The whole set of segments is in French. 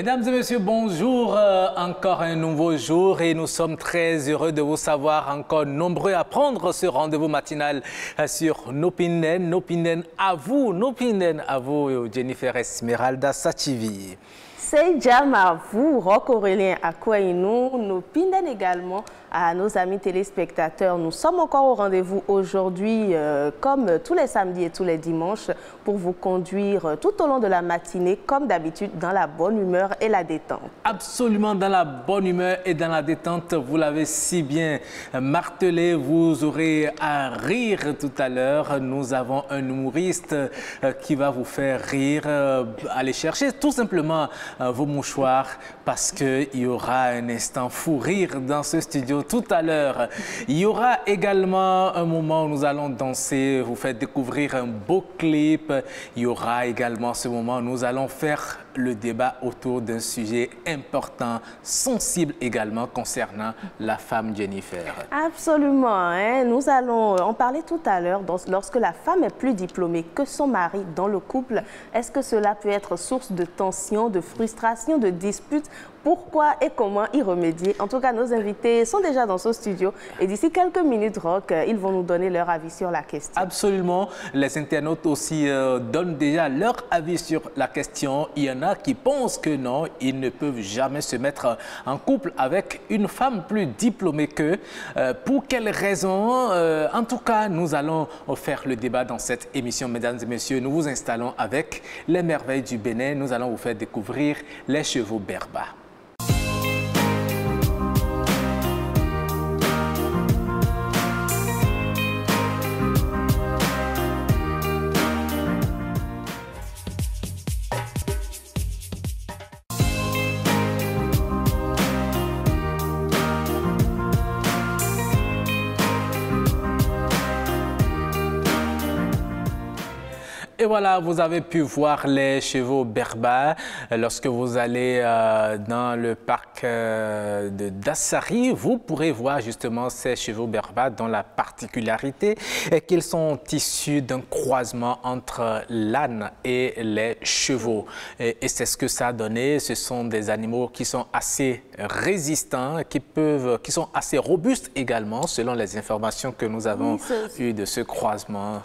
Mesdames et messieurs, bonjour. Euh, encore un nouveau jour et nous sommes très heureux de vous savoir encore nombreux à prendre ce rendez-vous matinal euh, sur Nopinen. Nopinen à vous, Nopinen à vous, Jennifer Esmeralda Sachivi. C'est à vous, Rock Aurélien Akouainou, Nopinen également à nos amis téléspectateurs. Nous sommes encore au rendez-vous aujourd'hui, euh, comme tous les samedis et tous les dimanches, pour vous conduire tout au long de la matinée, comme d'habitude, dans la bonne humeur et la détente. Absolument dans la bonne humeur et dans la détente. Vous l'avez si bien martelé, vous aurez à rire tout à l'heure. Nous avons un humoriste euh, qui va vous faire rire. Euh, allez chercher tout simplement vos mouchoirs parce qu'il y aura un instant fou rire dans ce studio tout à l'heure. Il y aura également un moment où nous allons danser, vous faire découvrir un beau clip. Il y aura également ce moment où nous allons faire le débat autour d'un sujet important, sensible également concernant la femme Jennifer. Absolument. Hein. Nous allons en parler tout à l'heure. Lorsque la femme est plus diplômée que son mari dans le couple, est-ce que cela peut être source de tension, de frustration, de dispute pourquoi et comment y remédier? En tout cas, nos invités sont déjà dans ce studio et d'ici quelques minutes, Rock, ils vont nous donner leur avis sur la question. Absolument. Les internautes aussi euh, donnent déjà leur avis sur la question. Il y en qui pensent que non, ils ne peuvent jamais se mettre en couple avec une femme plus diplômée qu'eux. Euh, pour quelles raisons euh, En tout cas, nous allons faire le débat dans cette émission, mesdames et messieurs. Nous vous installons avec les merveilles du Bénin. Nous allons vous faire découvrir les chevaux berbas. Et voilà, vous avez pu voir les chevaux berbères lorsque vous allez euh, dans le parc euh, de Dassari. Vous pourrez voir justement ces chevaux berbères dont la particularité est qu'ils sont issus d'un croisement entre l'âne et les chevaux. Et, c'est ce que ça a donné. Ce sont des animaux qui sont assez résistants, qui, peuvent, qui sont assez robustes également, selon les informations que nous avons eues de ce croisement.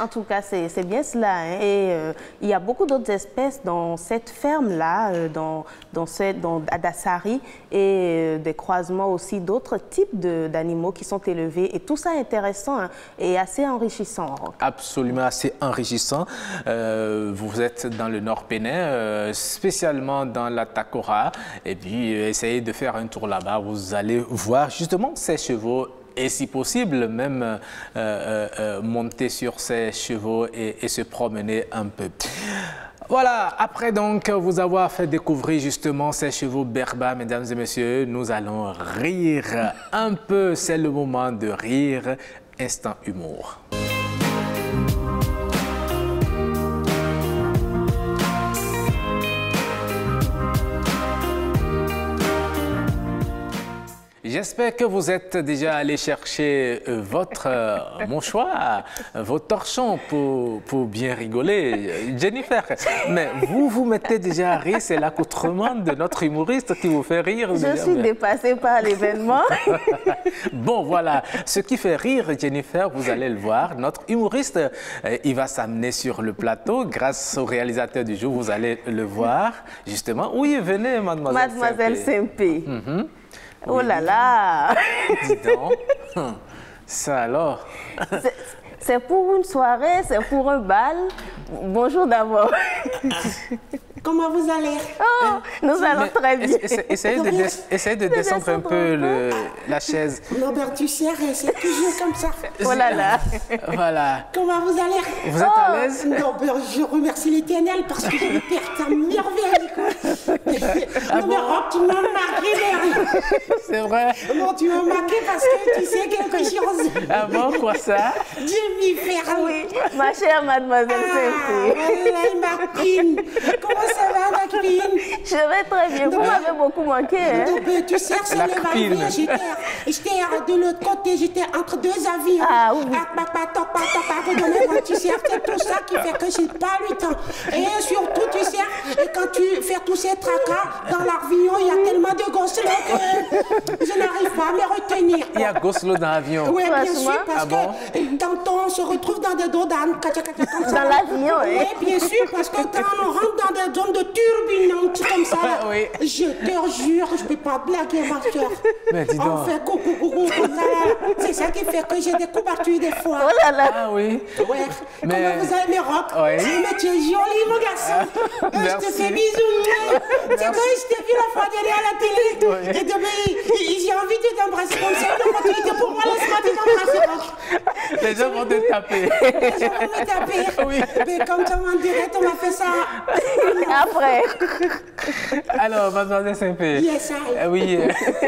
En tout cas, c'est bien cela. Hein. Et euh, il y a beaucoup d'autres espèces dans cette ferme-là, euh, dans, dans, dans, à Dassari, et euh, des croisements aussi d'autres types d'animaux qui sont élevés. Et tout ça est intéressant hein, et assez enrichissant. Absolument assez enrichissant. vous êtes dans le Nord Bénin, spécialement dans la Takora. Et puis, essayez de faire un tour là-bas. Vous allez voir justement ces chevaux et si possible même euh, euh, euh, monter sur ses chevaux et, se promener un peu. Voilà, après donc vous avoir fait découvrir justement ces chevaux berbas, mesdames et messieurs, nous allons rire un peu. C'est le moment de rire. Instant humour. J'espère que vous êtes déjà allé chercher euh, votre euh, mouchoir, vos torchons pour, pour, bien rigoler. Jennifer, mais vous vous mettez déjà à rire, c'est l'accoutrement de notre humoriste qui vous fait rire. Je suis dépassée par l'événement. bon, voilà. Ce qui fait rire Jennifer, vous allez le voir. Notre humoriste, euh, il va s'amener sur le plateau. Grâce au réalisateur du jour, vous allez le voir. Justement, oui, venez, mademoiselle Mademoiselle Simpé. Oh là là Dis donc. Ça alors C'est pour une soirée, c'est pour un bal. Bonjour d'abord. Comment vous allez? Oh, Nous allons très bien. Essayez de, descendre un peu la chaise. Sais, c'est toujours comme ça. Oh là là. Voilà. Comment vous allez? Vous êtes à oh. l'aise? Non, ben, je remercie l'Éternel parce que je me perds ta merveille. Ah non, mais oh, tu m'as marqué, C'est vrai Non, tu m'as marqué parce que tu sais quelque chose. Ah bon, quoi ça? Jennifer. Oui, ma chère mademoiselle ah, Martine. Comment ça va, ma Je vais très bien. Vous m'avez beaucoup manqué. Hein? Donc, tu sais, c'est le va J'étais de l'autre côté, j'étais entre deux avions. Ah, oui. Ah, papa, papa, top, redonner moi, tu sais, c'est tout ça qui fait que j'ai pas le temps. Et surtout, tu sais, et quand tu fais tous ces tracas dans l'avion, il y a tellement de gosses là que je n'arrive pas à me retenir. Il y a Goslo dans l'avion. Oui, bien sûr, parce Ah bon? que quand on se retrouve dans des dos d'âne. Dans l'avion, hein. Oui, bien sûr, parce que quand on rentre dans des de turbulence comme ça, là, Oui. je te jure, je ne peux pas blaguer, ma soeur. Mais dis On donc. fait coucou, coucou, comme ça, là. C'est ça qui fait que j'ai des couvertures des fois. Oh là là. Ah oui. Ouais. Mais- Comment vous avez mes robes? Ouais. Mais tu es joli, mon garçon. Euh, Je te fais bisous. C'est quand je t'ai vu la fois dernière à la télé. Ouais. Et depuis, j'ai envie de t'embrasser comme ça. Une opportunité pour moi, laisse-moi te t'embrasser. Les gens vont te taper. Je vais me taper. Oui. Mais comme ça, en direct, on m'a fait ça. Après. Alors, mademoiselle Saint-Pé. Yes, I. Euh, Oui,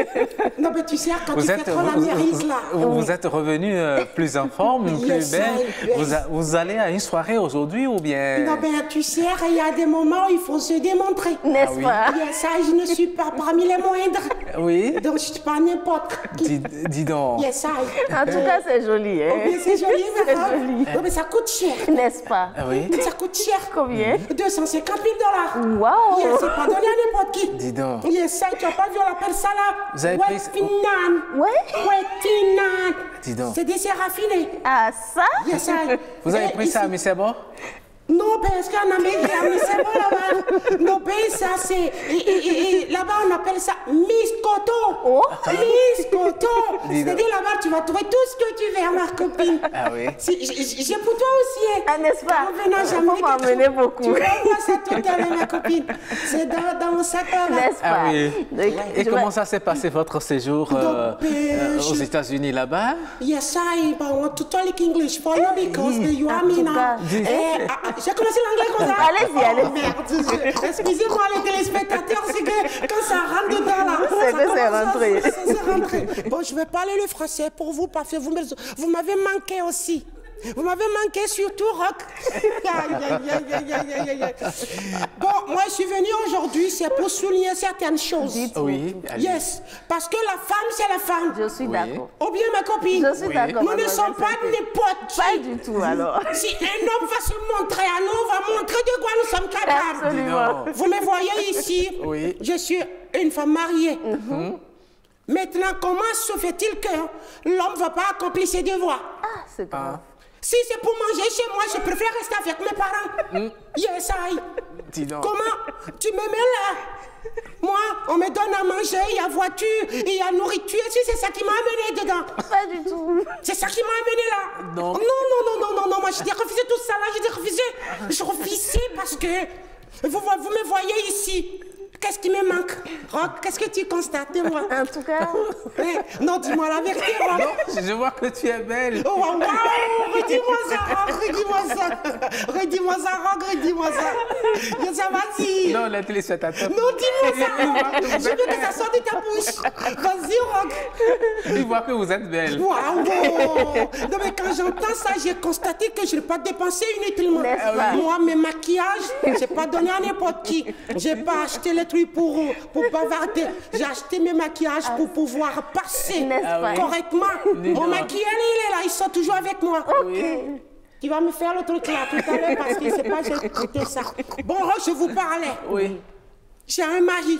Non, mais tu sais, quand vous tu êtes, fais trop la vous, mairise, là. vous- vous êtes revenu euh, plus en forme, plus Yes, belle. Yes. Vous, a- vous allez à une soirée aujourd'hui ou bien? Non, ben, tu sais, il y a des moments où il faut se démontrer. N'est-ce oui. pas? Yes, I, je ne suis pas parmi les moindres. Oui. Donc, je ne suis pas n'importe qui. Dis, dis donc. Yes, I. En tout cas, c'est joli. Oh, Hein? c'est joli, mais, C'est joli. Non, mais ça coûte cher. N'est-ce pas? Ah oui. Ça coûte cher. Combien? 250 000 dollars. Waouh Yes, c'est pas donné à n'importe qui. Dis donc. Yes, I, tu n'as pas vu, on appelle ça là. Vous avez pris-. Ouais Wetfinan. Dis donc. C'est des raffinés. Ah, ça? Yes, I. Vous avez Et pris ça à ici- Missebo Non, parce qu'en Amérique, c'est bon là-bas. Non, ben ça c'est. Là-bas, on appelle ça Miss Coton. Oh. Miss Coton. C'est-à-dire là-bas, tu vas trouver tout ce que tu veux, ma copine. Ah oui. J'ai pour toi aussi. hein. Ah, n'est-ce pas? En venant, emmener chose. beaucoup. Tu vas voir ça tout à l'heure, ma copine. C'est dans, dans mon sac là. N'est-ce Ah pas? oui. Donc, Et comment vais- ça s'est passé votre séjour euh, Donc, euh, aux je- États-Unis là-bas? Yes, I want to talk English for you because you are me now. J'ai commencé l'anglais comme ça. Allez-y, allez-y. Oh, je- Excusez-moi les téléspectateurs, c'est que quand ça rentre dedans là, C'est ça c'est rentré. rentré. Bon, je vais parler le français pour vous parce que vous m'avez manqué aussi. Vous m'avez manqué surtout, Rock. Bon, moi je suis venue aujourd'hui, c'est pour souligner certaines choses. Dites- Oui. allez. Yes, parce que la femme, c'est la femme. Je suis d'accord. Ou bien ma copine. Je suis Oui. d'accord. Nous ne sommes pas n'importe qui. Pas du tout, alors. Si un homme va se montrer à nous, on va montrer de quoi nous sommes capables. Absolument. Vous me voyez ici Oui. Je suis une femme mariée. Maintenant, comment se fait-il que l'homme ne va pas accomplir ses devoirs? Ah, c'est grave. Si c'est pour manger chez moi, je préfère rester avec mes parents. Yes, I. Dis donc. Comment Tu me mets là? Moi, on me donne à manger, il y a voiture, il y a nourriture. Si c'est ça qui m'a amené dedans. Pas du tout. C'est ça qui m'a amené là. Non. non, non, non, non, non, non. Moi, j'ai refusé tout ça là. J'ai refusé. Je refusais parce que vous, vo- vous me voyez ici. Qu'est-ce qui me manque Rock, qu'est-ce que tu constates? Moi En tout cas, Eh, Non, dis-moi la vérité, Rock. Je vois que tu es belle. Oh, waouh, redis-moi ça, Rock, redis-moi ça. Redis-moi ça, Rock, redis-moi ça. Je ça vas-y. Non, les téléspectateurs. Non, dis-moi ça, Rock. Je veux que ça sorte de ta bouche. Vas-y, Rock. Ils voient que vous êtes belle. Waouh Non mais quand j'entends ça, j'ai constaté que je n'ai pas dépensé inutilement. Pas? Moi, mes maquillages, j'ai pas donné à n'importe qui. J'ai pas acheté les pour, pour bavarder. J'ai acheté mes maquillages pour pouvoir passer N'est-ce pas? correctement. Mon maquilleur, il est là, il sort toujours avec moi. Tu vas me faire le truc là tout à l'heure parce que c'est pas j'ai écouté ça. Bon, je vous parlais. Oui. J'ai un mari.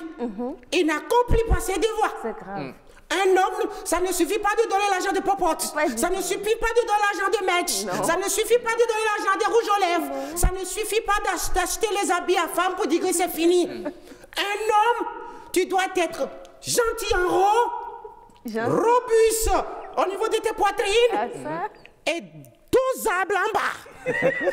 Il n'accomplit pas ses devoirs. c'est grave. Un homme, ça ne suffit pas de donner l'argent de popote. Ça ne suffit pas de donner l'argent de match. Ça ne suffit pas de donner l'argent des rouges aux lèvres. Ça ne suffit pas d'ach- d'acheter les habits à femme pour dire que c'est fini. Un homme, tu dois être gentil en haut, robuste au niveau de tes poitrines Ah, et dosable en bas.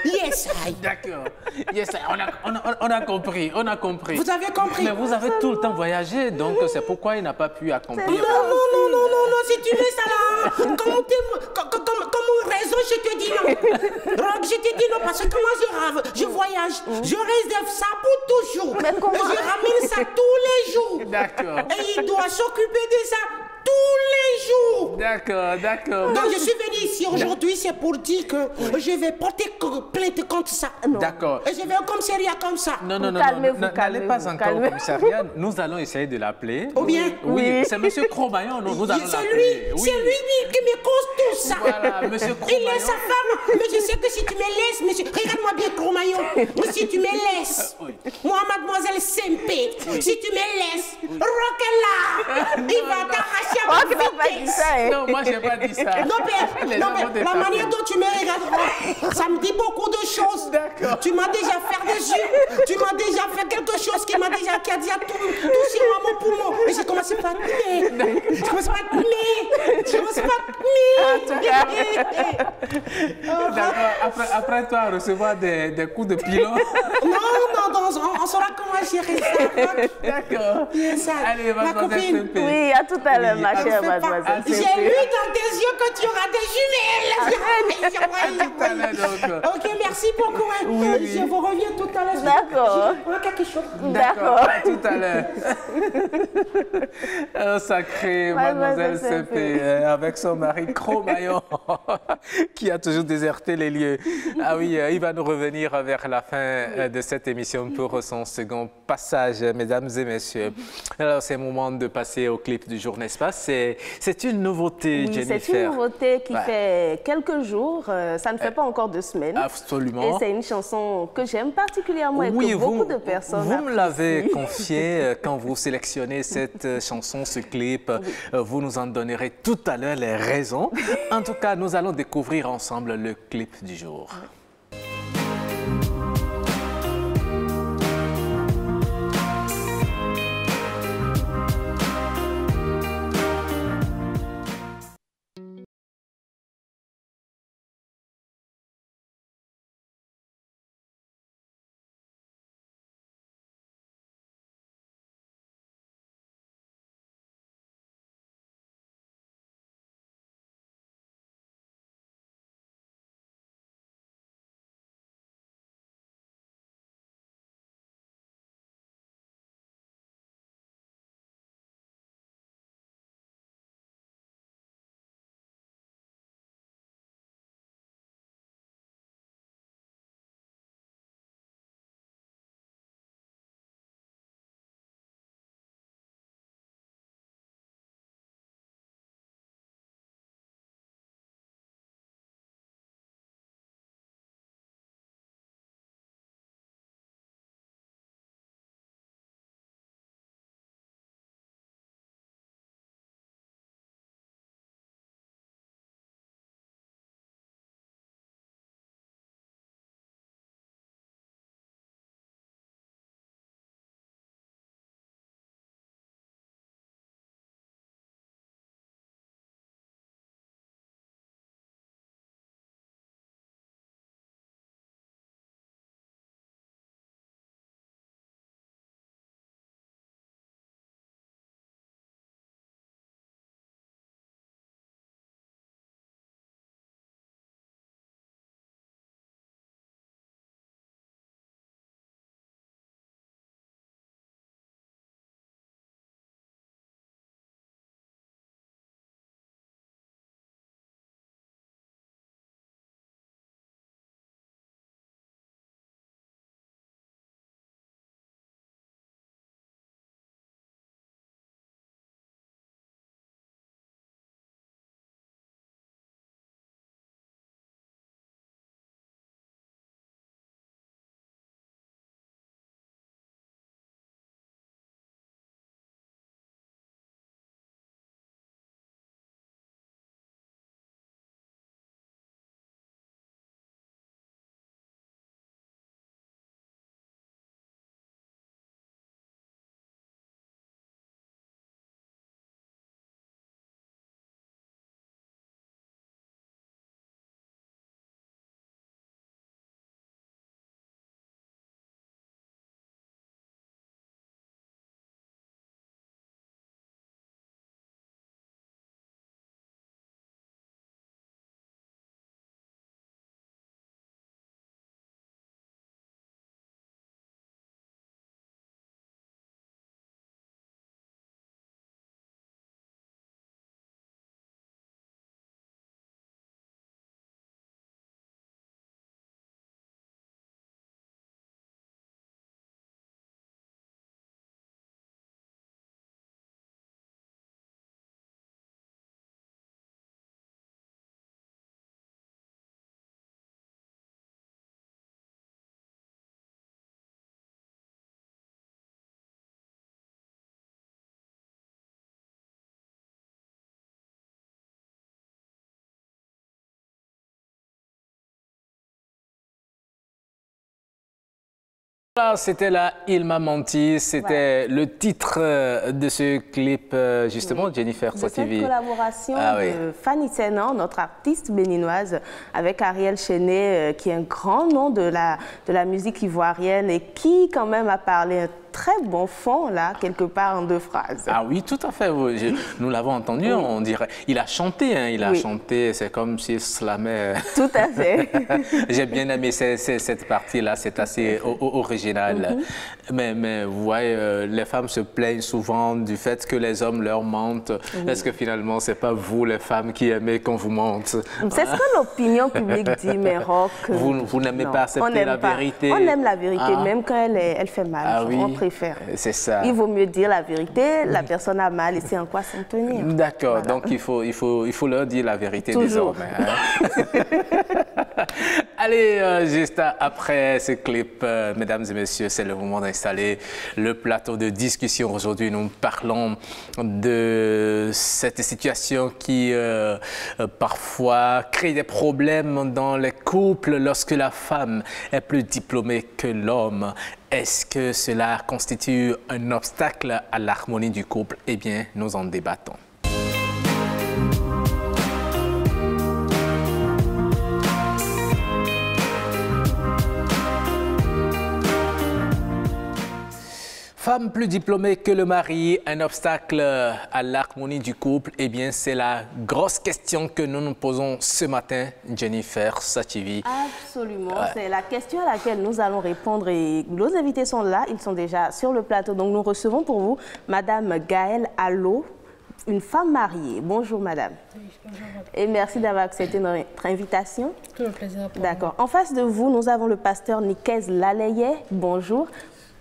Yes, I. D'accord. Yes, on a, on, a, on a compris, on a compris. Vous avez compris Mais vous avez tout le temps voyagé, donc c'est pourquoi il n'a pas pu accomplir. Non, non, non, non, non, non, si tu veux ça là, comme, t'es- comme, comme, comme raison, je te dis non? Rock, je te dis non, parce que moi je rave, je voyage, je réserve ça pour toujours. Mais comment- Je ramène ça tous les jours. D'accord. Et il doit s'occuper de ça tous les jours. D'accord, d'accord. Donc je suis venu ici aujourd'hui, c'est pour dire que je vais porter plainte contre ça. D'accord. Et je vais au commissariat comme ça. Non, non, non, n'allez pas encore au commissariat. Nous allons essayer de l'appeler. Ou bien Oui, Oui. c'est Monsieur Cromaillon, non, nous allons C'est lui. Oui. c'est lui qui me cause tout ça. Voilà, monsieur Il Cromaillon. est sa femme, mais je sais que si tu me laisses, monsieur, regarde-moi bien Cromaillon, mais si tu me laisses, Oui. moi, mademoiselle Sempé, si tu me laisses, Roquela, il va t'arracher à Oh, ma tu n'as pas dit vitesse. ça, hein. Non, moi, j'ai pas dit ça. Non, père, Les non, mais la manière dont tu me regardes, ça me dit beaucoup de choses. D'accord. Tu m'as déjà fait des yeux, tu m'as déjà fait quelque chose qui m'a déjà, qui a déjà tout, touché mon poumon. Et j'ai commencé par mais, j'ai commencé par mais, j'ai commencé par mais. D'accord, après, après toi, recevoir des, des coups de pilon. Non, non, non, on, on saura comment gérer ça. D'accord. Yes. Allez, Ma mademoiselle copine. Oui, à tout à l'heure, ma chère pas- mademoiselle. J'ai lu dans tes yeux que tu auras des jumelles. Ok, merci beaucoup. hein. oui. Je vous reviens tout à l'heure. D'accord. Je prends quelque chose. D'accord, tout à l'heure. Un sacré Mademoiselle Sepé euh, avec son mari Cro-Maillon qui a toujours déserté les lieux. Ah oui, euh, il va nous revenir vers la fin euh, de cette émission pour son second passage, mesdames et messieurs. Alors, c'est le moment de passer au clip du jour, n'est-ce pas C'est c'est une nouveauté, Oui, Jennifer. c'est une nouveauté qui Ouais. fait quelques jours, euh, ça ne fait pas encore deux semaines. Absolument. Et c'est une chanson que j'aime particulièrement et Oui, que vous, beaucoup de personnes vous me l'avez confié euh, quand vous sélectionnez cette euh, chanson, ce clip. euh, Vous nous en donnerez tout à l'heure les raisons. En tout cas, nous allons découvrir ensemble le clip du jour. Voilà, c'était là Il m'a menti, c'était le titre euh, de ce clip euh, justement Jennifer de Sotivi. cette collaboration Ah oui. de Fanny Tennant, notre artiste béninoise, avec Ariel Chenet, euh, qui est un grand nom de la, de la musique ivoirienne et qui quand même a parlé un très bon fond là, quelque part en deux phrases. Ah oui, tout à fait. je- nous l'avons entendu, on dirait. Il a chanté, hein, il a Oui. chanté, c'est comme s'il slamait. Tout à fait. J'ai bien aimé ce- cette partie-là, c'est assez original. mais, mais vous voyez, euh, les femmes se plaignent souvent du fait que les hommes leur mentent. Est-ce que finalement, c'est pas vous, les femmes, qui aimez qu'on vous mente? C'est ce que l'opinion publique dit, mais rock. euh, Vous- vous n'aimez pas accepter la pas. vérité. On aime la vérité, Ah. même quand elle, est- elle fait mal. Ah oui, préfère. c'est ça. Il vaut mieux dire la vérité, la personne a mal et c'est en quoi s'en tenir. D'accord, donc il faut, il, faut, il faut leur dire la vérité Toujours. désormais. hein. Allez, euh, juste après ce clip, euh, mesdames et messieurs, c'est le moment d'installer le plateau de discussion. Aujourd'hui, nous parlons de cette situation qui euh, parfois crée des problèmes dans les couples lorsque la femme est plus diplômée que l'homme. Est-ce que cela constitue un obstacle à l'harmonie du couple? Eh bien, nous en débattons. Femme plus diplômée que le mari, un obstacle à l'harmonie du couple Eh bien, c'est la grosse question que nous nous posons ce matin, Jennifer Sachivi. Absolument, c'est la question à laquelle nous allons répondre et nos invités sont là, ils sont déjà sur le plateau. Donc nous recevons pour vous Madame Gaëlle Allo, une femme mariée. Bonjour Madame. Et merci d'avoir accepté notre invitation. Tout le plaisir D'accord. En face de vous, nous avons le pasteur Nicaise Lalayet. Bonjour.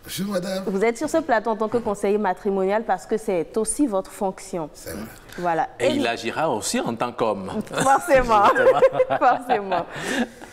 Bonjour madame. Vous êtes sur ce plateau en tant que conseiller matrimonial parce que c'est aussi votre fonction. C'est vrai. Voilà. Et il agira aussi en tant qu'homme. Forcément. Forcément.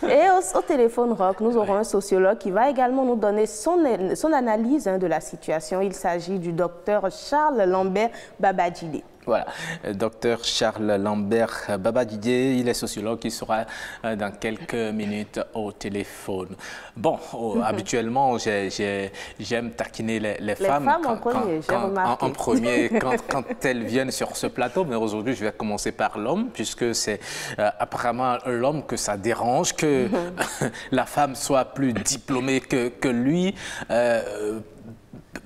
Et au, au téléphone rock, nous aurons un sociologue qui va également nous donner son, son analyse hein, de la situation. Il s'agit du docteur Charles Lambert Babadjide. Voilà, Euh, docteur Charles Lambert Babadidier, il est sociologue, il sera euh, dans quelques minutes au téléphone. Bon, oh, habituellement, j'ai- j'ai- j'aime taquiner les, les femmes, femmes en premier, quand- remarqué. en, en premier quand, quand elles viennent sur ce plateau, mais aujourd'hui, je vais commencer par l'homme, puisque c'est euh, apparemment l'homme que ça dérange, que la femme soit plus diplômée que, que lui. Euh,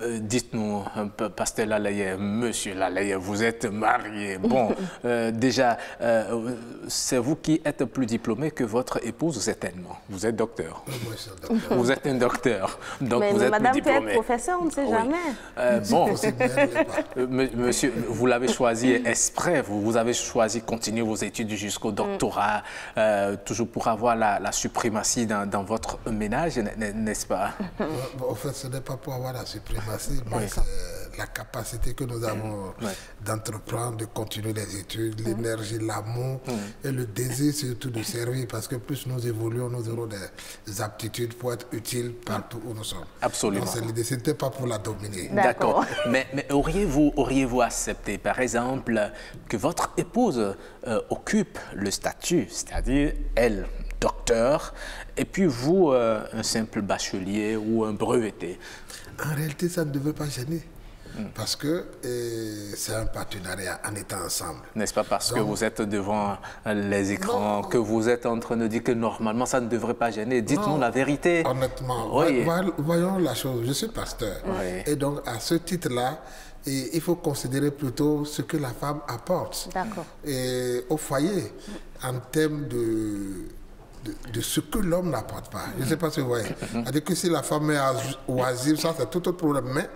euh, Dites-nous un peu, Pasteur Lalaye, Monsieur Lalaye, vous êtes marié. Bon, euh, déjà, euh, c'est vous qui êtes plus diplômé que votre épouse, certainement. Vous êtes docteur. Moi, je suis un docteur. Vous êtes un docteur, donc Mais vous êtes madame plus peut être professeur, on ne sait Oui. jamais. Euh, bon, euh, Monsieur, vous l'avez choisi exprès, vous, vous avez choisi de continuer vos études jusqu'au doctorat, euh, toujours pour avoir la, la suprématie dans, dans votre ménage, n'est- n'est-ce pas? En fait, ce n'est pas pour avoir la suprématie, mais c'est la capacité que nous avons d'entreprendre, de continuer les études, l'énergie, l'amour et le désir surtout de servir, parce que plus nous évoluons, nous aurons des, des aptitudes pour être utiles partout où nous sommes. Absolument. Donc, c'est l'idée, ce n'était pas pour la dominer. D'accord. Mais, mais auriez-vous auriez-vous accepté, par exemple, que votre épouse euh, occupe le statut, c'est-à-dire elle, docteur, et puis vous, euh, un simple bachelier ou un breveté? En réalité, ça ne devrait pas gêner. Parce que euh, c'est un partenariat en étant ensemble. N'est-ce pas parce que vous êtes devant les écrans, que vous êtes en train de dire que normalement ça ne devrait pas gêner? Dites-nous la vérité. Honnêtement, Oui. voyons la chose. Je suis pasteur. Oui. Et donc, à ce titre-là, et il faut considérer plutôt ce que la femme apporte D'accord. et au foyer en termes de, de, de ce que l'homme n'apporte pas. Je ne sais pas si vous voyez. C'est-à-dire que si la femme est oisive, ça c'est tout autre problème. Mais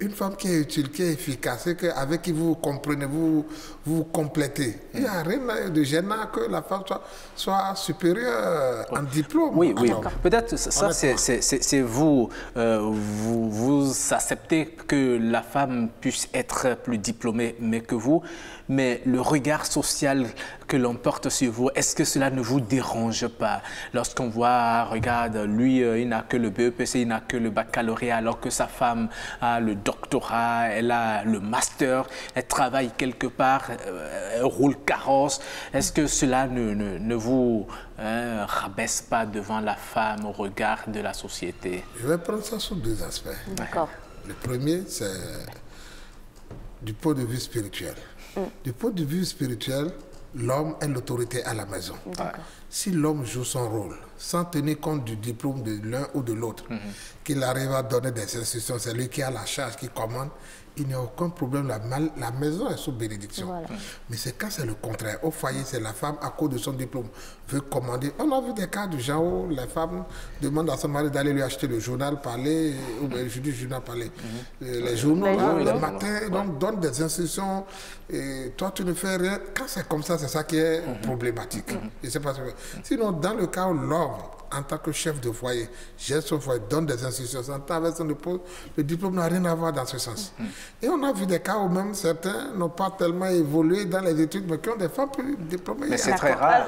une femme qui est utile, qui est efficace, et avec qui vous comprenez, vous vous, complétez, il n'y a rien de gênant que la femme soit, soit supérieure en diplôme. Oui, oui. Peut-être ça, c'est- vous, euh, vous. Vous acceptez que la femme puisse être plus diplômée mais que vous. Mais le regard social que l'on porte sur vous, est-ce que cela ne vous dérange pas lorsqu'on voit, regarde, lui, euh, il n'a que le BEPC, il n'a que le baccalauréat, alors que sa femme a le doctorat, elle a le master, elle travaille quelque part, euh, elle roule carrosse. Est-ce que cela ne, ne, vous hein, rabaisse pas devant la femme au regard de la société? Je vais prendre ça sous deux aspects. D'accord. Le premier, c'est du point de vue spirituel. Mm. Du point de vue spirituel, l'homme est l'autorité à la maison. Si l'homme joue son rôle sans tenir compte du diplôme de l'un ou de l'autre, mm-hmm. qu'il arrive à donner des instructions, c'est lui qui a la charge, qui commande, il n'y a aucun problème. La, la maison est sous bénédiction. Mais c'est quand c'est le contraire. Au foyer, c'est la femme, à cause de son diplôme, veut commander. On a vu des cas du genre où les femmes demandent à son mari d'aller lui acheter le journal parler, ou bien je dis journal parler, mhm. euh, les journaux, les, matins, donc donne des instructions. Et toi, tu ne fais rien. Quand c'est comme ça, c'est ça qui est mhm. problématique. Mhm. pas Sinon, dans le cas où l'homme en tant que chef de foyer, gère son foyer, donne des instructions, s'entend avec son épouse, le diplôme n'a rien à voir dans ce sens. Mm-hmm. Et on a vu des cas où même certains n'ont pas tellement évolué dans les études, mais qui ont des femmes plus diplômées. Mais c'est très rare.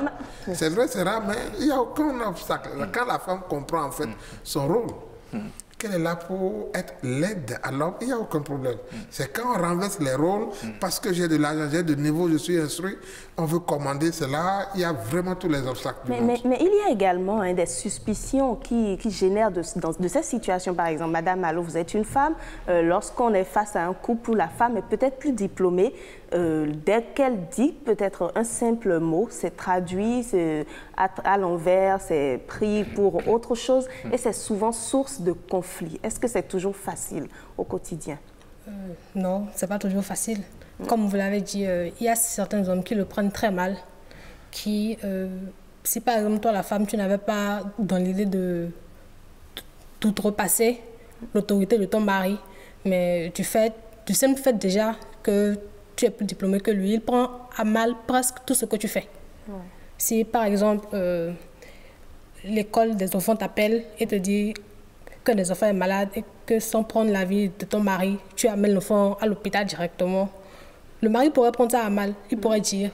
C'est vrai, c'est rare, mais il n'y a aucun obstacle. Quand la femme comprend en fait mm. son rôle, mm qu'elle est là pour être l'aide à l'homme, il n'y a aucun problème. C'est quand on renverse les rôles, parce que j'ai de l'argent, j'ai de niveau, je suis instruit, on veut commander cela, il y a vraiment tous les obstacles. Mais, mais, il y a également hein, des suspicions qui, qui génèrent de, de, cette situation. Par exemple, Madame Malo, vous êtes une femme, euh, lorsqu'on est face à un couple où la femme est peut-être plus diplômée, euh, dès qu'elle dit peut-être un simple mot, c'est traduit à, à l'envers, c'est pris pour autre chose et c'est souvent source de conflit. Est-ce que c'est toujours facile au quotidien? Euh, Non, c'est pas toujours facile. Comme vous l'avez dit, euh, il y a certains hommes qui le prennent très mal, qui, si par exemple toi la femme, tu n'avais pas dans l'idée de tout repasser l'autorité de ton mari, mais tu fais, du simple fait déjà que tu es plus diplômé que lui, il prend à mal presque tout ce que tu fais. Si par exemple euh, l'école des enfants t'appelle et te dit que les enfants est malade et que sans prendre l'avis de ton mari, tu amènes l'enfant à l'hôpital directement, le mari pourrait prendre ça à mal. Il pourrait dire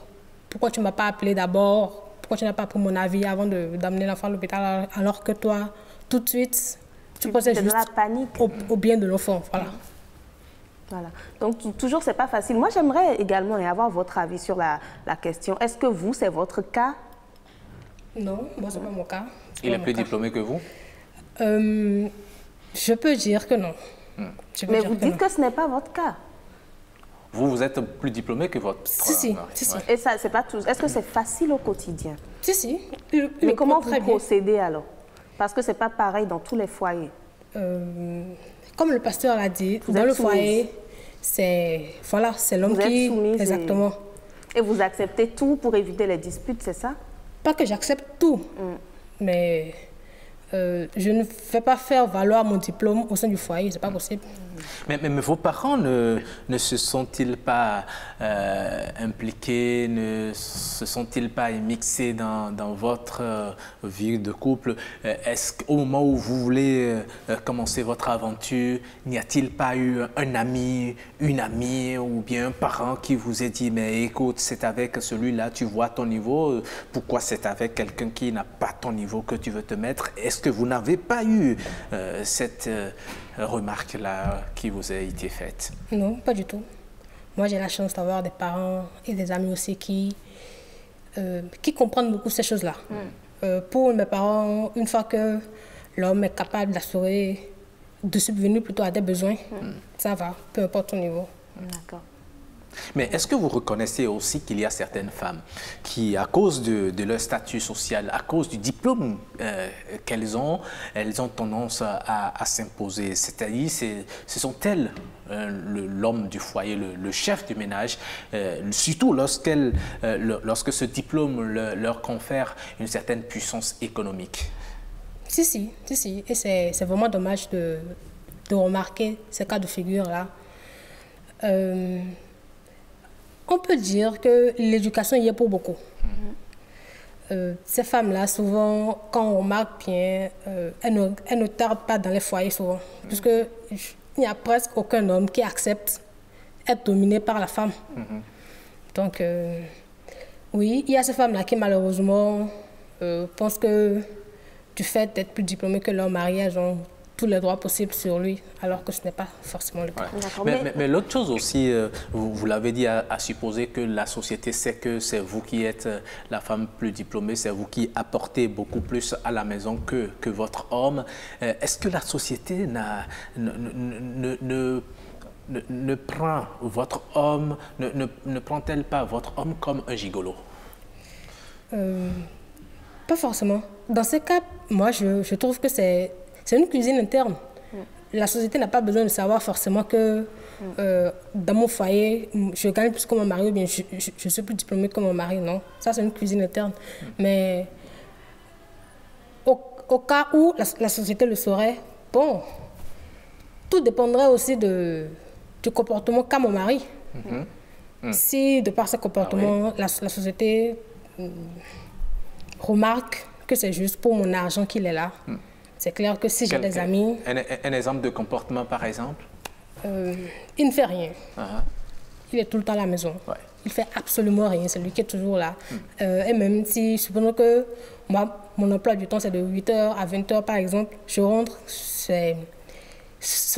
pourquoi tu ne m'as pas appelé d'abord, pourquoi tu n'as pas pris mon avis avant d'amener l'enfant à l'hôpital alors que toi, tout de suite, tu pensais juste Au, au, bien de l'enfant. Voilà. Voilà. Donc, toujours, ce n'est pas facile. Moi, j'aimerais également avoir votre avis sur la, la question. Est-ce que vous, c'est votre cas? Non, moi, ce n'est pas mon cas. Il est plus diplômé que vous? Euh, Je peux dire que non. Hmm. Mais vous dites que ce n'est pas votre cas vous, vous êtes plus diplômé que votre... Si, si. si, Et ça, c'est pas tout. Est-ce que c'est facile au quotidien? Si, si. Mais comment vous procédez alors? Parce que ce n'est pas pareil dans tous les foyers. Euh, comme le pasteur l'a dit, dans le foyer, c'est voilà, c'est l'homme qui exactement. Et... vous acceptez tout pour éviter les disputes, c'est ça? Pas que j'accepte tout, mm. mais euh, je ne fais pas faire valoir mon diplôme au sein du foyer, c'est pas possible. Mais, vos parents ne, se sont-ils pas euh, impliqués, ne se sont-ils pas mixés dans, votre euh, vie de couple? Est-ce qu'au moment où vous voulez commencer votre aventure, n'y a-t-il pas eu un ami, une amie ou bien un parent qui vous ait dit mais écoute, c'est avec celui-là, tu vois ton niveau, pourquoi c'est avec quelqu'un qui n'a pas ton niveau que tu veux te mettre? Est-ce que vous n'avez pas eu euh, cette euh, remarque-là qui vous a été faite? Non, pas du tout. Moi, j'ai la chance d'avoir des parents et des amis aussi qui, euh, qui comprennent beaucoup ces choses-là. Mm. pour mes parents, une fois que l'homme est capable d'assurer, de subvenir plutôt à des besoins, mm. ça va, peu importe ton niveau. D'accord. Mais est-ce que vous reconnaissez aussi qu'il y a certaines femmes qui, à cause de, leur statut social, à cause du diplôme euh, qu'elles ont, elles ont tendance à, s'imposer? C'est-à-dire, ce sont elles, euh, l'homme du foyer, le, chef du ménage, euh, surtout lorsque ce diplôme leur confère une certaine puissance économique. Si, si, si, si. Et c'est vraiment dommage de, de remarquer ces cas de figure-là on peut dire que l'éducation y est pour beaucoup. Euh, ces femmes-là, souvent, quand on remarque bien, euh, elles, ne, tardent pas dans les foyers souvent. Puisque il n'y a presque aucun homme qui accepte être dominé par la femme. Donc, euh, oui, il y a ces femmes-là qui, malheureusement, pensent que du fait d'être plus diplômées que leur mariage, ont tous les droits possibles sur lui, alors que ce n'est pas forcément le cas. Mais, l'autre chose aussi, euh, vous, l'avez dit, à, supposer que la société sait que c'est vous qui êtes euh, la femme plus diplômée, c'est vous qui apportez beaucoup plus à la maison que, que votre homme. Euh, est-ce que la société n'a, ne, ne, ne, prend votre homme, ne, ne, prend-elle pas votre homme comme un gigolo? Pas forcément. Dans ce cas, moi, je, je trouve que c'est c'est une cuisine interne. La société n'a pas besoin de savoir forcément que euh, dans mon foyer, je gagne plus que mon mari ou bien je, suis plus diplômée que mon mari. Non, ça c'est une cuisine interne. Mais au, cas où la, société le saurait, bon, tout dépendrait aussi de, du comportement qu'a mon mari. Mm-hmm. Si, de par ce comportement, ah la, société mm, remarque que c'est juste pour mon argent qu'il est là, mm. C'est clair que si j'ai des amis... Un, exemple de comportement, par exemple? Euh, Il ne fait rien. Ah. Il est tout le temps à la maison. Il fait absolument rien. C'est lui qui est toujours là. Hmm. Euh, et même si, supposons que moi, mon emploi du temps, c'est de 8h à 20h, par exemple, je rentre, ce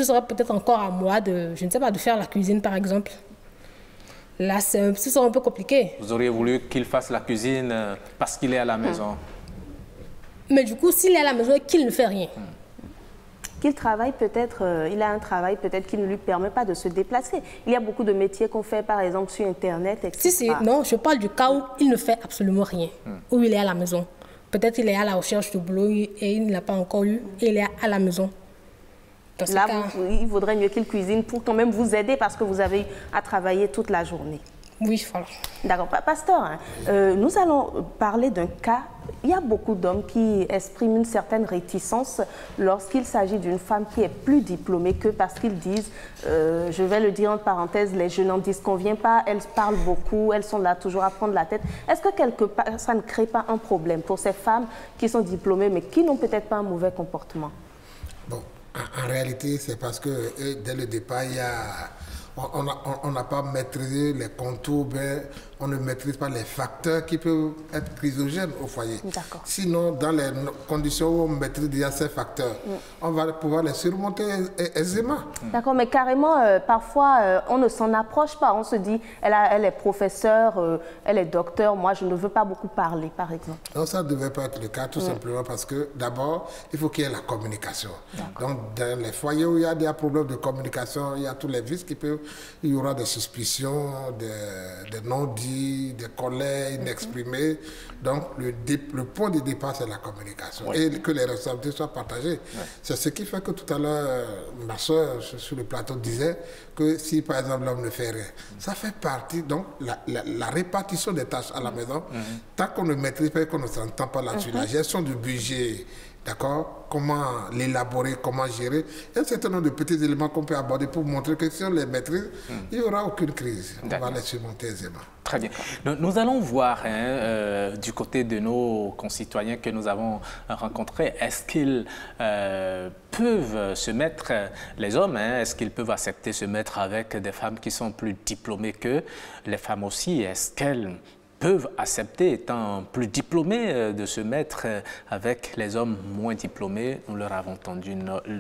serait peut-être encore à moi de, je ne sais pas, de faire la cuisine, par exemple. Là, ce serait un peu compliqué. Vous auriez voulu qu'il fasse la cuisine euh, parce qu'il est à la maison mais du coup, s'il est à la maison et qu'il ne fait rien. Qu'il travaille peut-être, euh, il a un travail peut-être qui ne lui permet pas de se déplacer. Il y a beaucoup de métiers qu'on fait par exemple sur Internet, etc. Si, si, non, je parle du cas où il ne fait absolument rien, où il est à la maison. Peut-être il est à la recherche de boulot et il ne l'a pas encore eu et il est à la maison. Là, il vaudrait mieux qu'il cuisine pour quand même vous aider parce que vous avez à travailler toute la journée. Oui, voilà. D'accord. Pasteur, hein, euh, nous allons parler d'un cas. Il y a beaucoup d'hommes qui expriment une certaine réticence lorsqu'il s'agit d'une femme qui est plus diplômée que parce qu'ils disent, euh, je vais le dire en parenthèse, les jeunes n'en disconviennent pas, elles parlent beaucoup, elles sont là toujours à prendre la tête. Est-ce que quelque part, ça ne crée pas un problème pour ces femmes qui sont diplômées mais qui n'ont peut-être pas un mauvais comportement? Bon, en, réalité, c'est parce que euh, dès le départ, il y a on n'a pas maîtrisé les contours, mais on ne maîtrise pas les facteurs qui peuvent être chrysogènes au foyer. Sinon, dans les conditions où on maîtrise déjà ces facteurs, mm. on va pouvoir les surmonter aisément. D'accord, mais carrément, euh, parfois, euh, on ne s'en approche pas. On se dit, elle, elle est professeure, euh, elle est docteur, moi, je ne veux pas beaucoup parler, par exemple. Non, ça ne devait pas être le cas, tout mm. simplement parce que, d'abord, il faut qu'il y ait la communication. Donc, dans les foyers où il y a des problèmes de communication, il y a tous les vices qui peuvent... Il y aura des suspicions, des, des non-dits, des collègues inexprimés. Donc, le, le point de départ, c'est la communication et que les responsabilités soient partagées. C'est ce qui fait que tout à l'heure, ma soeur sur le plateau disait que si, par exemple, l'homme ne fait rien, ça fait partie, donc, la, la, répartition des tâches à la maison, mhm. tant qu'on ne maîtrise pas et qu'on ne s'entend pas là-dessus, la mhm. gestion du budget, D'accord? Comment l'élaborer, comment gérer? Il y a un certain nombre de petits éléments qu'on peut aborder pour montrer que si on les maîtrise, hmm. il n'y aura aucune crise. On va les surmonter aisément. Très bien. Nous, allons voir hein, euh, du côté de nos concitoyens que nous avons rencontrés, est-ce qu'ils euh, peuvent se mettre, les hommes, hein, est-ce qu'ils peuvent accepter se mettre avec des femmes qui sont plus diplômées qu'eux? Les femmes aussi, est-ce qu'elles peuvent accepter, étant plus diplômés, euh, de se mettre euh, avec les hommes moins diplômés. Nous leur avons tendu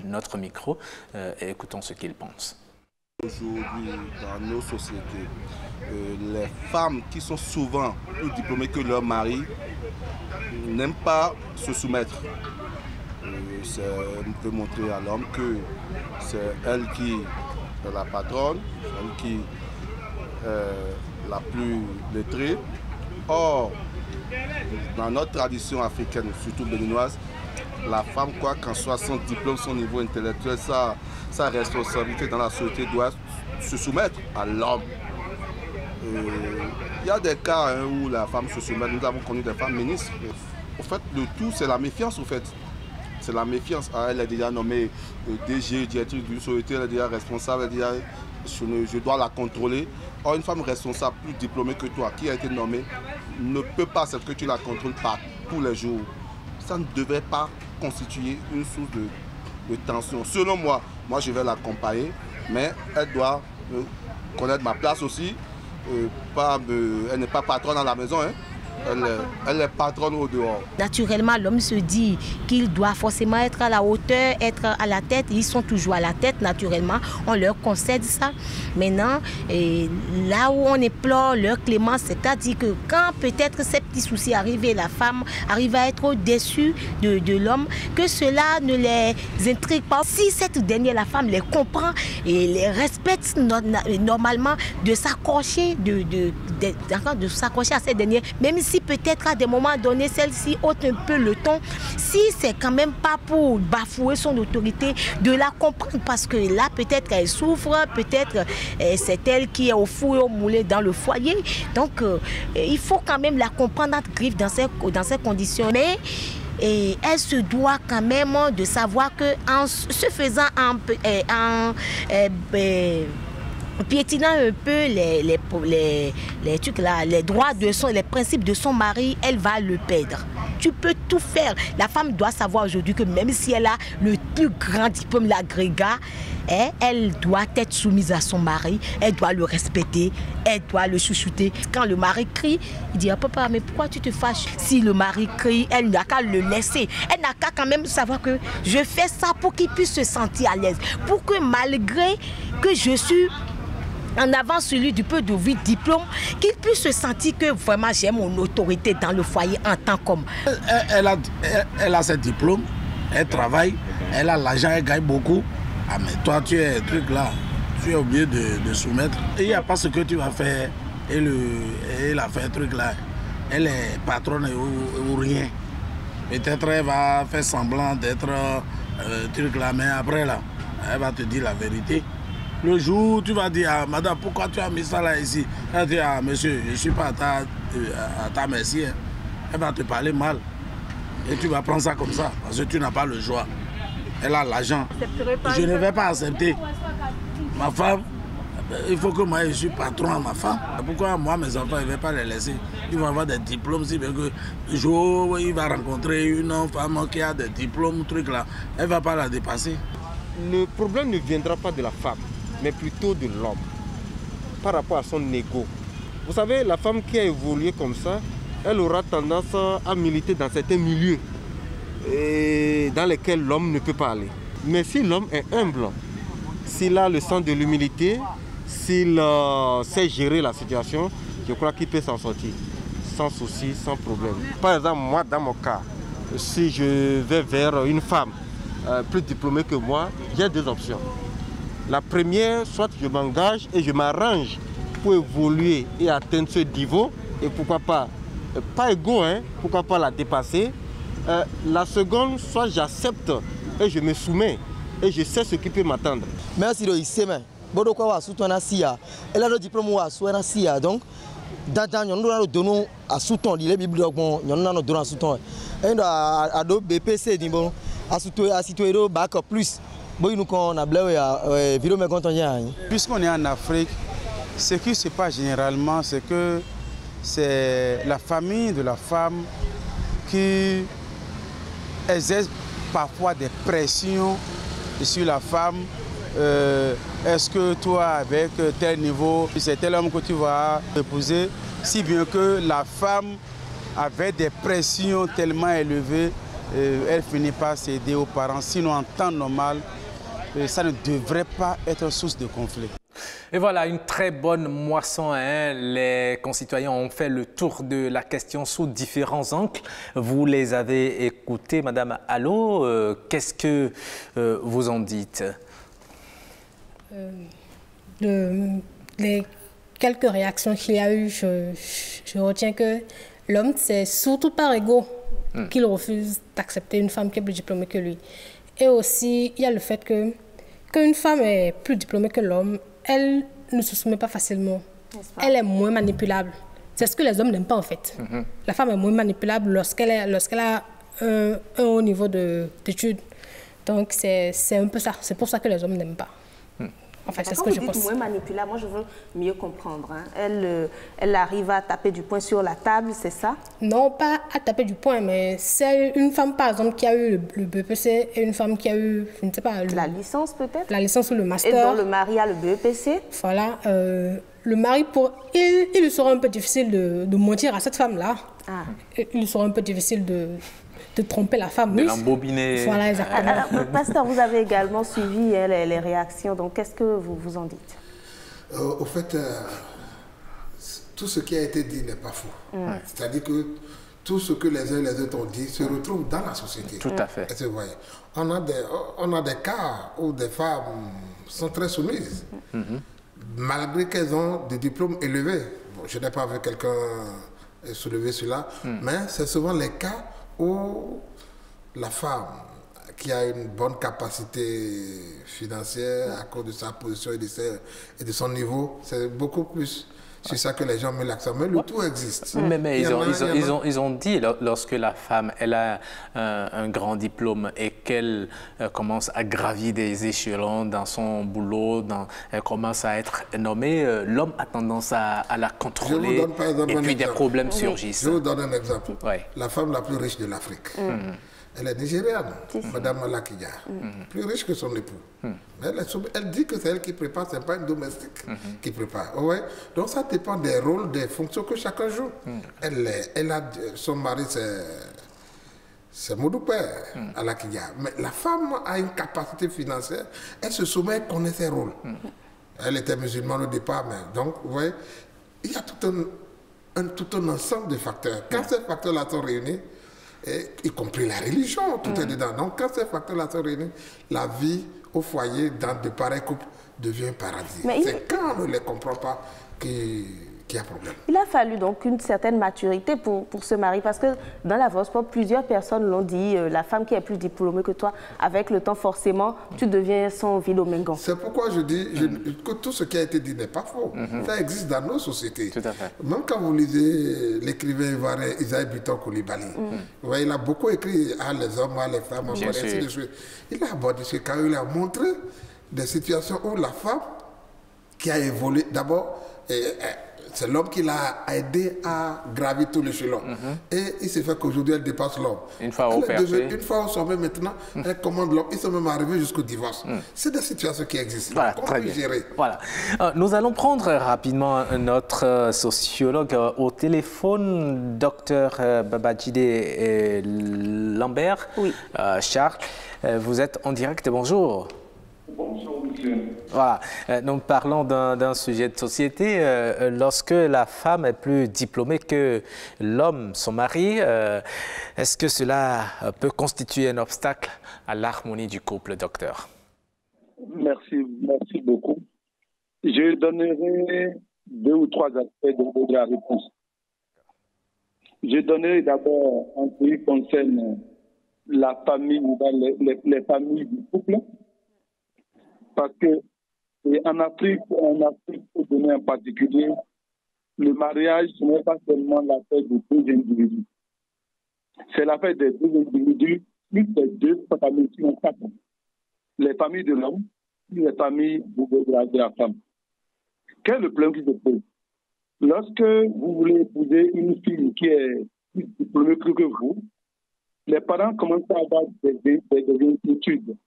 notre micro euh, et écoutons ce qu'ils pensent. Aujourd'hui, dans nos sociétés, les femmes qui sont souvent plus diplômées que leurs maris n'aiment pas se soumettre. on peut montrer à l'homme que c'est elle qui est la patronne, elle qui est la plus lettrée, Or, dans notre tradition africaine, surtout béninoise, la femme, quoi qu'en soit son diplôme, son niveau intellectuel, sa, sa responsabilité dans la société doit se soumettre à l'homme. Il y a des cas hein, où la femme se soumet. Nous avons connu des femmes ministres. Au fait, le tout, c'est la méfiance, au fait. C'est la méfiance. Ah, elle est déjà nommée euh, DG, directrice d'une société, elle est déjà responsable, elle est je, dois la contrôler. Or, une femme responsable, plus diplômée que toi, qui a été nommée, ne peut pas ce que tu la contrôles pas tous les jours. Ça ne devait pas constituer une source de, tension. Selon moi, moi je vais l'accompagner, mais elle doit euh, connaître ma place aussi. euh, pas elle n'est pas patronne à la maison. Hein. Elle, est patronne au dehors. Naturellement, l'homme se dit qu'il doit forcément être à la hauteur, être à la tête. Ils sont toujours à la tête, naturellement. On leur concède ça. Maintenant, là où on éplore leur clémence, c'est-à-dire que quand peut-être ces petits soucis arrivent et la femme arrive à être déçue de, de l'homme, que cela ne les intrigue pas. Si cette dernière, la femme les comprend et les respecte normalement, de s'accrocher de, de s'accrocher à cette dernière, même si si peut-être à des moments donnés, celle-ci ôte un peu le ton, si c'est quand même pas pour bafouer son autorité, de la comprendre parce que là, peut-être elle souffre, peut-être eh, c'est elle qui est au fou et au moulé dans le foyer. Donc, euh, il faut quand même la comprendre entre griffes dans ces, dans ces conditions. Et elle se doit quand même de savoir que en se faisant en, eh, en, eh, ben, piétinant un peu les, les, les, trucs là, les droits de son, les principes de son mari, elle va le perdre. Tu peux tout faire. La femme doit savoir aujourd'hui que même si elle a le plus grand diplôme, l'agrégat, hein, elle doit être soumise à son mari, elle doit le respecter, elle doit le chouchouter. Quand le mari crie, il dit ah, Papa, mais pourquoi tu te fâches? Si le mari crie, elle n'a qu'à le laisser. Elle n'a qu'à quand même savoir que je fais ça pour qu'il puisse se sentir à l'aise. Pour que malgré que je suis en avant celui du peu de vie diplôme, qu'il puisse se sentir que vraiment j'ai mon autorité dans le foyer en tant qu'homme. Elle, a, elle, a ses diplômes, elle travaille, elle a l'argent, elle gagne beaucoup. Ah mais toi tu es truc là, tu es obligé de, soumettre. Il n'y a pas ce que tu vas faire. Et le, elle a fait un truc là. Elle est patronne ou, rien. Peut-être elle va faire semblant d'être euh, truc là, mais après là, elle va te dire la vérité. Le jour où tu vas dire, ah, madame, pourquoi tu as mis ça là ici? Elle va dire, ah, monsieur, je ne suis pas à ta, à ta merci. Hein. Elle va te parler mal. Et tu vas prendre ça comme ça, parce que tu n'as pas le choix. Elle a l'argent. Je ne vais pas accepter. Ma femme, il faut que moi je suis patron à ma femme. Pourquoi moi, mes enfants, je ne vais pas les laisser? Ils vont avoir des diplômes. Si bien que le jour où il va rencontrer une femme qui a des diplômes, truc là, elle ne va pas la dépasser. Le problème ne viendra pas de la femme mais plutôt de l'homme, par rapport à son ego. Vous savez, la femme qui a évolué comme ça, elle aura tendance à militer dans certains milieux et dans lesquels l'homme ne peut pas aller. Mais si l'homme est humble, s'il a le sens de l'humilité, s'il euh, sait gérer la situation, je crois qu'il peut s'en sortir sans souci, sans problème. Par exemple, moi, dans mon cas, si je vais vers une femme euh, plus diplômée que moi, a deux options. La première, soit je m'engage et je m'arrange pour évoluer et atteindre ce niveau, et pourquoi pas, euh, pas égaux, hein, pourquoi pas la dépasser. Euh, la seconde, soit j'accepte et je me soumets et je sais ce qui peut m'attendre. Merci Iseme. Bodo kwa wasu tona sia. Elle a le diplôme wasu na donc dandan nyɔnu la do no asutɔn li le bibi dɔ gbɔn nyɔnu la no do no asutɔn ɛyin dɔ a do bpc plus Puisqu'on est en Afrique, ce qui se passe généralement, c'est que c'est la famille de la femme qui exerce parfois des pressions sur la femme. Euh, est-ce que toi, avec tel niveau, c'est tel homme que tu vas épouser? Si bien que la femme avait des pressions tellement élevées, euh, elle finit par céder aux parents. Sinon, en temps normal, ça ne devrait pas être source de conflit. Et voilà, une très bonne moisson. Hein. Les concitoyens ont fait le tour de la question sous différents angles. Vous les avez écoutés, Madame Allo. Euh, qu'est-ce que euh, vous en dites? Euh, Les quelques réactions qu'il y a eu, je, retiens que l'homme, c'est surtout par ego hmm. qu'il refuse d'accepter une femme qui est plus diplômée que lui. Et aussi, il y a le fait que qu'une femme est plus diplômée que l'homme, elle ne se soumet pas facilement. elle est moins manipulable. C'est ce que les hommes n'aiment pas en fait. Mhm. La femme est moins manipulable lorsqu'elle a un, un haut niveau d'études. Donc c'est un peu ça. C'est pour ça que les hommes n'aiment pas. Enfin, c'est ce que je pense. moins manipulable, moi je veux mieux comprendre. Hein. Elle, euh, elle arrive à taper du poing sur la table, c'est ça? Non, pas à taper du poing, mais c'est une femme par exemple qui a eu le, BEPC et une femme qui a eu, je ne sais pas... la licence peut-être? La licence ou le master. Et dont le mari a le BEPC Voilà. Euh, le mari, pour, il, il lui sera un peu difficile de, de mentir à cette femme-là. Ah. Il lui sera un peu difficile de, de tromper la femme. De oui. l'embobiner. Voilà, exactement. Alors, pasteur, vous avez également suivi hein, les, les réactions, donc qu'est-ce que vous vous en dites? Euh, au fait, euh, tout ce qui a été dit n'est pas faux. C'est-à-dire que tout ce que les uns et les autres ont dit se retrouve dans la société. Tout à fait. On a, des, on a des cas où des femmes sont très soumises, malgré qu'elles ont des diplômes élevés. Bon, je n'ai pas vu quelqu'un soulever cela, mais c'est souvent les cas où la femme qui a une bonne capacité financière à cause de sa position et de, ses- et de son niveau, c'est beaucoup plus sur ça que les gens mettent l'accent. Mais le tout existe. Mais, mais Il y ils, ont, a- ils, ont, il y en a- ils ont- ils ont dit, lo- lorsque la femme elle a un, un grand diplôme et qu'elle euh, commence à gravir des échelons dans son boulot, dans, elle commence à être nommée, euh, l'homme a tendance à, à la Je vous contrôler donne par exemple et puis des problèmes surgissent. Je vous donne un exemple. Ouais. La femme la plus riche de l'Afrique. Elle est nigériane, Madame Malakija. Plus riche que son époux. Mais Elle, dit que c'est elle qui prépare, ce n'est pas une domestique qui prépare. Ouais. Donc ça dépend des rôles, des fonctions que chacun joue. Elle, est- elle a, son mari, c'est c'est Père à la Kidja. Mais la femme a une capacité financière, elle se soumet, elle connaît ses rôles. Elle était musulmane au départ, mais donc, vous voyez, il y a tout un, un- tout un ensemble de facteurs. Quand ces facteurs-là sont réunis, et, y compris la religion, tout est dedans. Donc, quand ces facteurs-là sont réunis, la vie au foyer, dans de pareils couples, devient un paradis. Il- C'est quand on ne les comprend pas qu'il qu'il y a problème. Il a fallu donc une certaine maturité pour, pour se marier parce que dans la Pop, plusieurs personnes l'ont dit, euh, la femme qui est plus diplômée que toi, avec le temps forcément, tu deviens son vilomengan. C'est pourquoi je dis je- que tout ce qui a été dit n'est pas faux. Ça existe dans nos sociétés. Tout à fait. Même quand vous lisez l'écrivain ivoirien Isaïe Buton Koulibaly, vous voyez, il a beaucoup écrit à les hommes, à les femmes, et ainsi de suite. Il a abordé ce cas, il a montré des situations où la femme qui a évolué, d'abord, c'est l'homme qui l'a aidé à gravir tout l'échelon. Et il s'est fait qu'aujourd'hui, elle dépasse l'homme. Une fois au Une fois au sommet, maintenant, elle commande l'homme. Ils sont même arrivés jusqu'au divorce. C'est des situations qui existent. Voilà, qu'on très bien. gérer. Voilà. Euh, nous allons prendre euh, rapidement notre euh, sociologue euh, au téléphone, docteur euh, Babajide Lambert. Oui. Charles, vous êtes en direct. Bonjour. Bonjour, monsieur. Voilà. Euh, nous parlons d'un sujet de société. euh, lorsque la femme est plus diplômée que l'homme, son mari, euh, est-ce que cela peut constituer un obstacle à l'harmonie du couple, docteur? Merci, merci beaucoup. Je donnerai deux ou trois aspects de, la réponse. Je donnerai d'abord en ce qui concerne la famille, ou bien les, les- les familles du couple, parce que et en Afrique, en Afrique, en particulier, le mariage n'est pas seulement l'affaire de deux individus. C'est l'affaire des deux individus, plus des deux familles qui ont quatre les familles de l'homme les familles de, la, femme. Quel est le problème qui se pose? Lorsque vous voulez épouser une fille qui est plus diplômée que vous, les parents commencent à avoir des, des- des inquiétudes.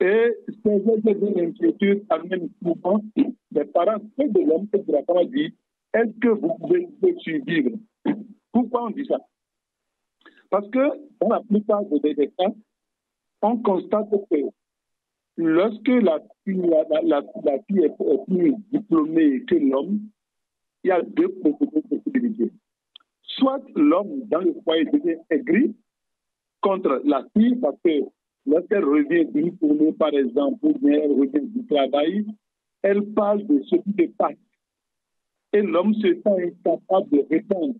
Et ces ces inquiétudes amènent souvent. Les parents, ceux de l'homme et de la femme, dire est-ce que vous pouvez survivre? Pourquoi on dit ça? Parce que dans la plupart des cas, on constate que lorsque la fille, la- la fille est, est plus diplômée que l'homme, il y a deux possibilités. Soit l'homme dans le foyer devient aigri contre la fille parce que lorsqu'elle revient d'une tournée, par exemple, ou bien elle revient du travail, elle parle de ce qui se passe. Et l'homme se sent incapable de répondre.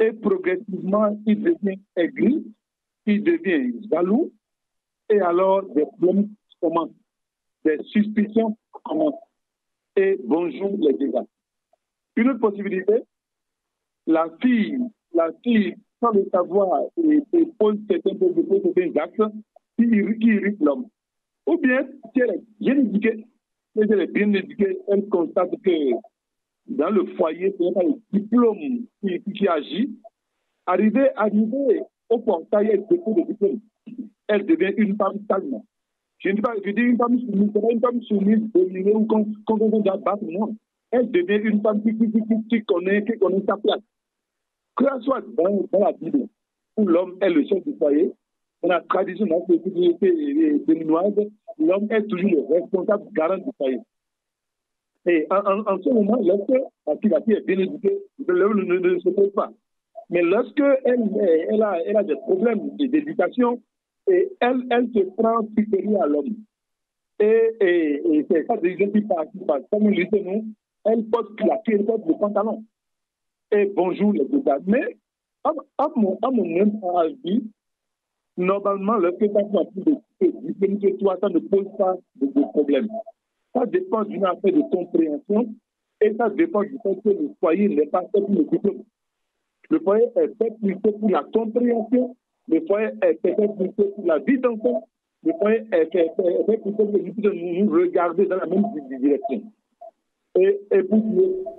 Et progressivement, il devient aigri, il devient jaloux, et alors des problèmes commencent, des suspicions commencent. Et bonjour les dégâts. Une autre possibilité, la fille, la fille, sans le savoir, et, et pose certains certains actes qui, irri- qui irritent l'homme. Ou bien, si elle est bien éduquée, si elle constate que dans le foyer, ce n'est pas le diplôme qui, qui agit. Arrivé, arrivé au portail, elle le diplôme. Elle devient une femme stagnante. Je ne dis pas, je dis une femme soumise, c'est pas une femme soumise, dominée ou qu'on non. elle devient une femme qui, qui, qui, qui connaît, qui connaît sa place. Que ce soit dans, dans la Bible, où l'homme est le chef du foyer, dans la tradition de la société béninoise, l'homme est toujours le responsable garant du foyer. Et en, ce moment, lorsque la fille est bien éduquée, l'homme ne, se pose pas. Mais lorsque elle, a, des problèmes d'éducation, et elle, se prend supérieure à l'homme. Et, et, et c'est ça des qui passe. Comme nous elle porte la elle porte le pantalon. Et bonjour les deux Mais à, mon, à mon même âge, normalement, lorsque tu as plus de ça ne pose pas de, problème. Ça dépend d'une affaire de compréhension et ça dépend du fait que le foyer n'est pas fait pour le diplôme. Le foyer est fait plutôt pour la compréhension, le foyer est fait plutôt pour la vie d'enfant, le foyer est fait, plutôt pour nous regarder dans la même direction. Et, et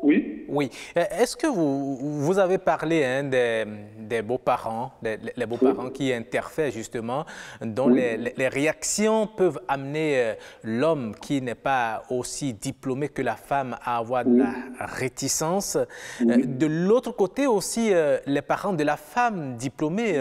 oui. Oui. Est-ce que vous, vous avez parlé hein, des, des beaux-parents, des, les beaux-parents oui. qui interfèrent justement, dont oui. les, les, réactions peuvent amener euh, l'homme qui n'est pas aussi diplômé que la femme à avoir de la réticence. Euh, de l'autre côté aussi, euh, les parents de la femme diplômée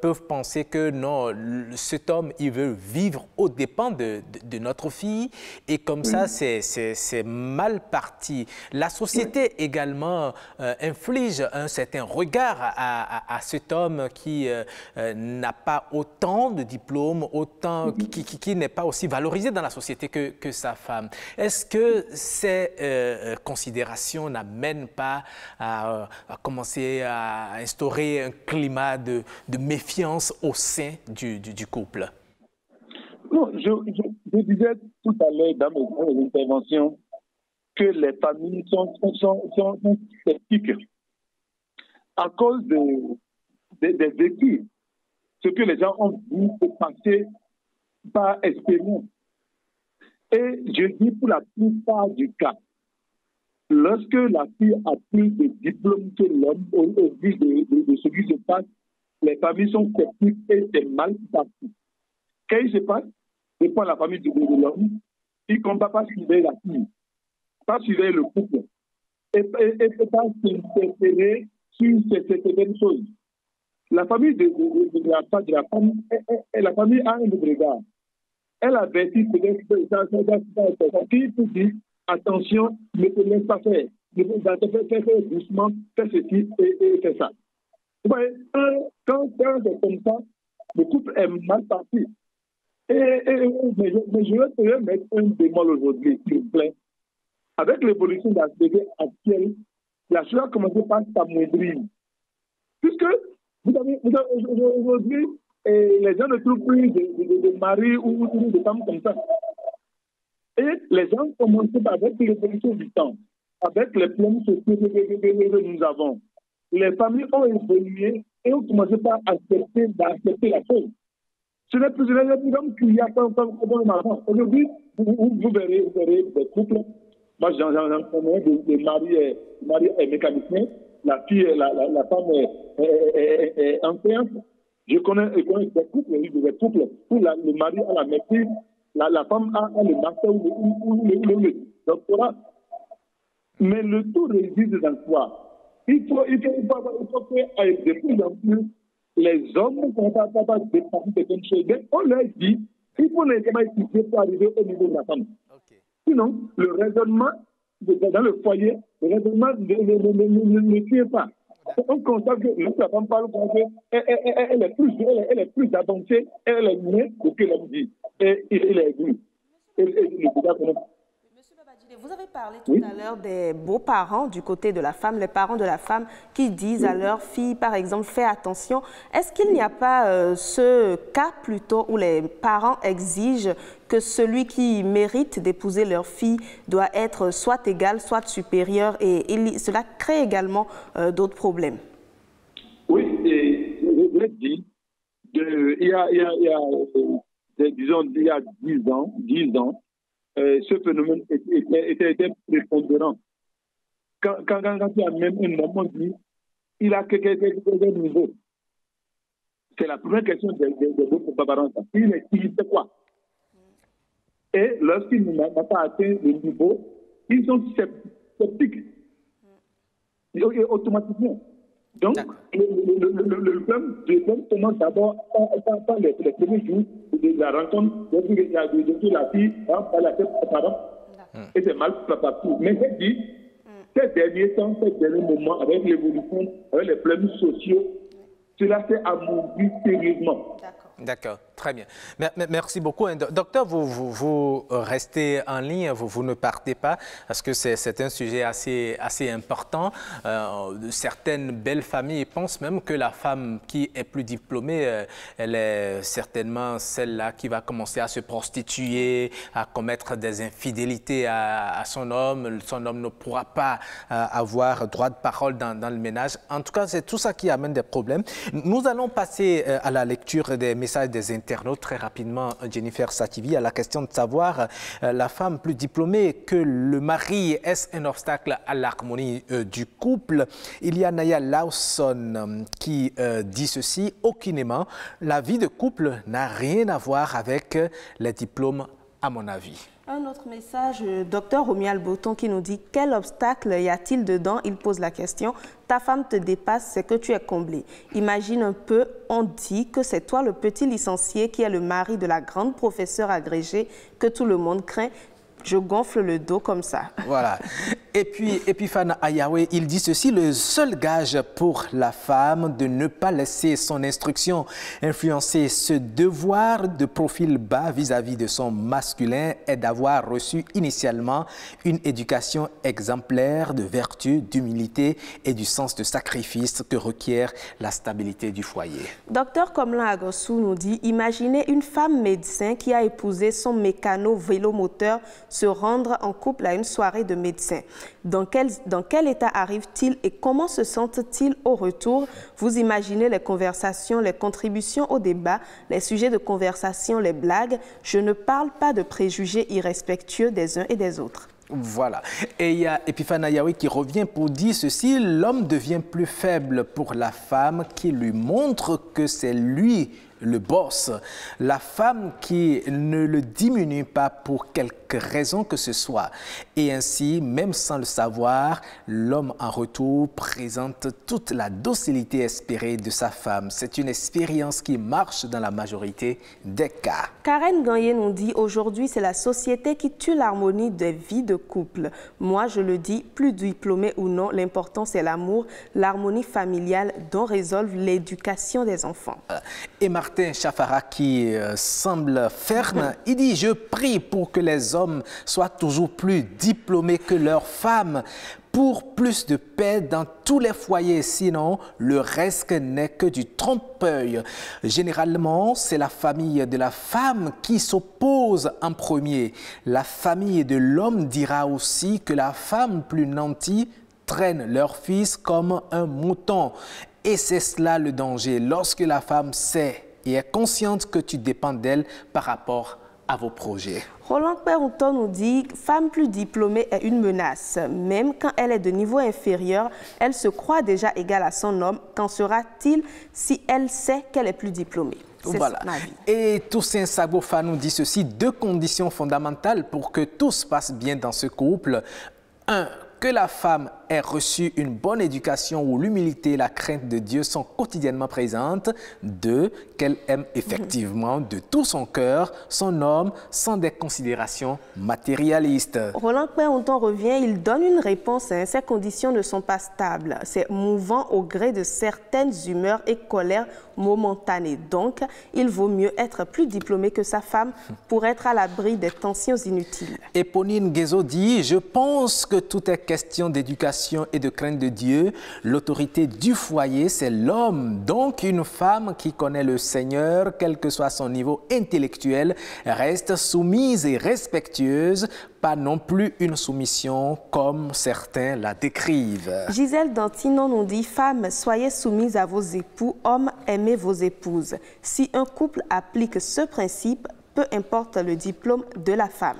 peuvent penser que non, cet homme, il veut vivre aux dépens de, de, de notre fille et comme ça, c'est mal partie. La société également euh, inflige un certain regard à, à, à cet homme qui euh, euh, n'a pas autant de diplômes, autant, mm -hmm. qui, qui, qui n'est pas aussi valorisé dans la société que, que sa femme. Est-ce que ces considérations n'amènent pas à, à, commencer à instaurer un climat de, de méfiance au sein du, du, du couple? Non, je, je, je, disais tout à l'heure dans mes interventions que les familles sont, sceptiques à cause de, de, des vécus, ce que les gens ont vu se passer par expérience. Et je dis pour la plupart du cas, lorsque la fille a plus de diplômes que l'homme, au, au vu de, de, de, ce qui se passe, les familles sont sceptiques et c'est mal parti. Qu'est-ce qui se passe C'est pas la famille de, de l'homme, il ne combat pas suivre la fille pas suivre le couple et, et, et pas s'interférer sur certaines choses. La famille de, de, de, la, de la femme, et, la famille a un regard. Elle avertit peut-être qui peut dire attention, ne te laisse pas faire. Te fais doucement, fais ceci et, fais ça. Quand, quand c'est comme ça, le couple est mal parti. Et, mais, je, mais je vais mettre un bémol aujourd'hui, s'il vous plaît avec l'évolution de la société actuelle, la chose a commencé par s'amoindrir. Puisque vous avez, aujourd'hui, les gens ne trouvent plus de, de, de mari ou, de femmes comme ça. Et les gens commencent avec l'évolution du temps, avec les problèmes sociaux que nous avons. Les familles ont évolué et ont commencé par accepter, d'accepter la chose. Ce n'est plus, plus comme qu'il y a comme, comme avant. Aujourd'hui, vous, vous, verrez, vous verrez des couples moi, j'en connais des, des maris, mari est mécanicien, la fille, la, la, femme est, est, est. Je connais, je connais des couples, des couples où la, le mari a la maîtrise, la, la femme a, le master ou le, ou, le, le, le doctorat. Mais le tout réside dans quoi? Il faut, il faut, il faut, il faut que de plus en plus, les hommes ne sont pas capables de faire certaines choses. On leur dit, il faut les étudier pour arriver au niveau de la femme. Sinon, le raisonnement dans le foyer, le raisonnement ne, tient pas. On constate que lorsque la femme parle français, elle, elle, est plus, elle, est plus avancée, elle est mieux que l'homme dit. Et il est et, et, vous avez parlé tout oui. à l'heure des beaux-parents du côté de la femme, les parents de la femme qui disent oui. à leur fille, par exemple, fais attention. Est-ce qu'il n'y a pas euh, ce cas plutôt où les parents exigent que celui qui mérite d'épouser leur fille doit être soit égal, soit supérieur et, et cela crée également euh, d'autres problèmes? Oui, et je l'ai dit, il y a, il y a, il y a euh, disons, il y a 10 ans, 10 ans, euh, ce phénomène était, prépondérant. Quand, quand, il a même un moment dit, il a quelque chose de nouveau. C'est la première question de, de, de votre parents. Il est qui, c'est quoi? Et lorsqu'il n'a pas atteint le niveau, ils sont sceptique. Et, et automatiquement. Donc, le, le, le, le, le problème, le problème commence d'abord par, les, premiers jours de la rencontre. Donc, il y a de, de, la fille, hein, par la tête, pardon, et c'est mal partout. Mais j'ai dit, ces derniers temps, ces derniers moments, avec l'évolution, avec les problèmes sociaux, cela s'est amoindri sérieusement. D'accord, très bien. Merci beaucoup. Docteur, vous, restez en ligne, vous, ne partez pas, parce que c'est un sujet assez, assez important. Euh, certaines belles familles pensent même que la femme qui est plus diplômée, euh, elle est certainement celle-là qui va commencer à se prostituer, à commettre des infidélités à, son homme. Son homme ne pourra pas euh, avoir droit de parole dans, dans, le ménage. En tout cas, c'est tout ça qui amène des problèmes. Nous allons passer à la lecture des messages des internautes très rapidement, Jennifer Sativi, à la question de savoir euh, la femme plus diplômée que le mari, est-ce un obstacle à l'harmonie euh, du couple? Il y a Naya Lawson euh, qui dit ceci, aucunement, la vie de couple n'a rien à voir avec les diplômes Un autre message, docteur Romuald Boton qui nous dit Quel obstacle y a-t-il dedans? Il pose la question. Ta femme te dépasse, c'est que tu es comblé. Imagine un peu, on dit que c'est toi le petit licencié qui est le mari de la grande professeure agrégée que tout le monde craint. Je gonfle le dos comme ça. Voilà. Et puis, Epifana Ayawe, il dit ceci, le seul gage pour la femme de ne pas laisser son instruction influencer ce devoir de profil bas vis-à-vis -vis de son masculin est d'avoir reçu initialement une éducation exemplaire de vertu, d'humilité et du sens de sacrifice que requiert la stabilité du foyer. Docteur Komlan Agossou nous dit, imaginez une femme médecin qui a épousé son mécano vélomoteur se rendre en couple à une soirée de médecins. Dans quel, dans quel état arrive-t-il et comment se sentent-ils au retour? Vous imaginez les conversations, les contributions au débat, les sujets de conversation, les blagues. Je ne parle pas de préjugés irrespectueux des uns et des autres. Voilà. Et il y a Epiphana Yahweh qui revient pour dire ceci, l'homme devient plus faible pour la femme qui lui montre que c'est lui le boss, la femme qui ne le diminue pas pour quelque raison que ce soit. Et ainsi, même sans le savoir, l'homme en retour présente toute la docilité espérée de sa femme. C'est une expérience qui marche dans la majorité des cas. Karen Gagné nous dit aujourd'hui, c'est la société qui tue l'harmonie des vies de couple. Moi, je le dis, plus diplômé ou non, l'important c'est l'amour, l'harmonie familiale dont résolve l'éducation des enfants. Et Martin Chafara qui euh, semble ferme, il dit, je prie pour que les hommes soient toujours plus diplômés que leurs femmes pour plus de paix dans tous les foyers, sinon le reste n'est que du trompe-œil. Généralement, c'est la famille de la femme qui s'oppose en premier. La famille de l'homme dira aussi que la femme plus nantie traîne leur fils comme un mouton. Et c'est cela le danger, lorsque la femme sait et est consciente que tu dépends d'elle par rapport à vos projets. Roland Perouton nous dit « Femme plus diplômée est une menace. Même quand elle est de niveau inférieur, elle se croit déjà égale à son homme. Qu'en sera-t-il si elle sait qu'elle est plus diplômée ?» Voilà. Et Toussaint Sagofa nous dit ceci, deux conditions fondamentales pour que tout se passe bien dans ce couple. Un, que la femme ait reçu une bonne éducation où l'humilité et la crainte de Dieu sont quotidiennement présentes. Deux, qu'elle aime effectivement de tout son cœur son homme sans des considérations matérialistes. Roland Péronton revient, il donne une réponse. Hein. Ces conditions ne sont pas stables. C'est mouvant au gré de certaines humeurs et colères momentanées. Donc, il vaut mieux être plus diplômé que sa femme pour être à l'abri des tensions inutiles. Éponine Guézo dit, je pense que tout est question d'éducation et de crainte de Dieu. L'autorité du foyer, c'est l'homme. Donc, une femme qui connaît le Seigneur, quel que soit son niveau intellectuel, reste soumise et respectueuse, pas non plus une soumission comme certains la décrivent. Gisèle Dantinon nous dit, femmes, soyez soumises à vos époux, hommes, aimez vos épouses. Si un couple applique ce principe, peu importe le diplôme de la femme.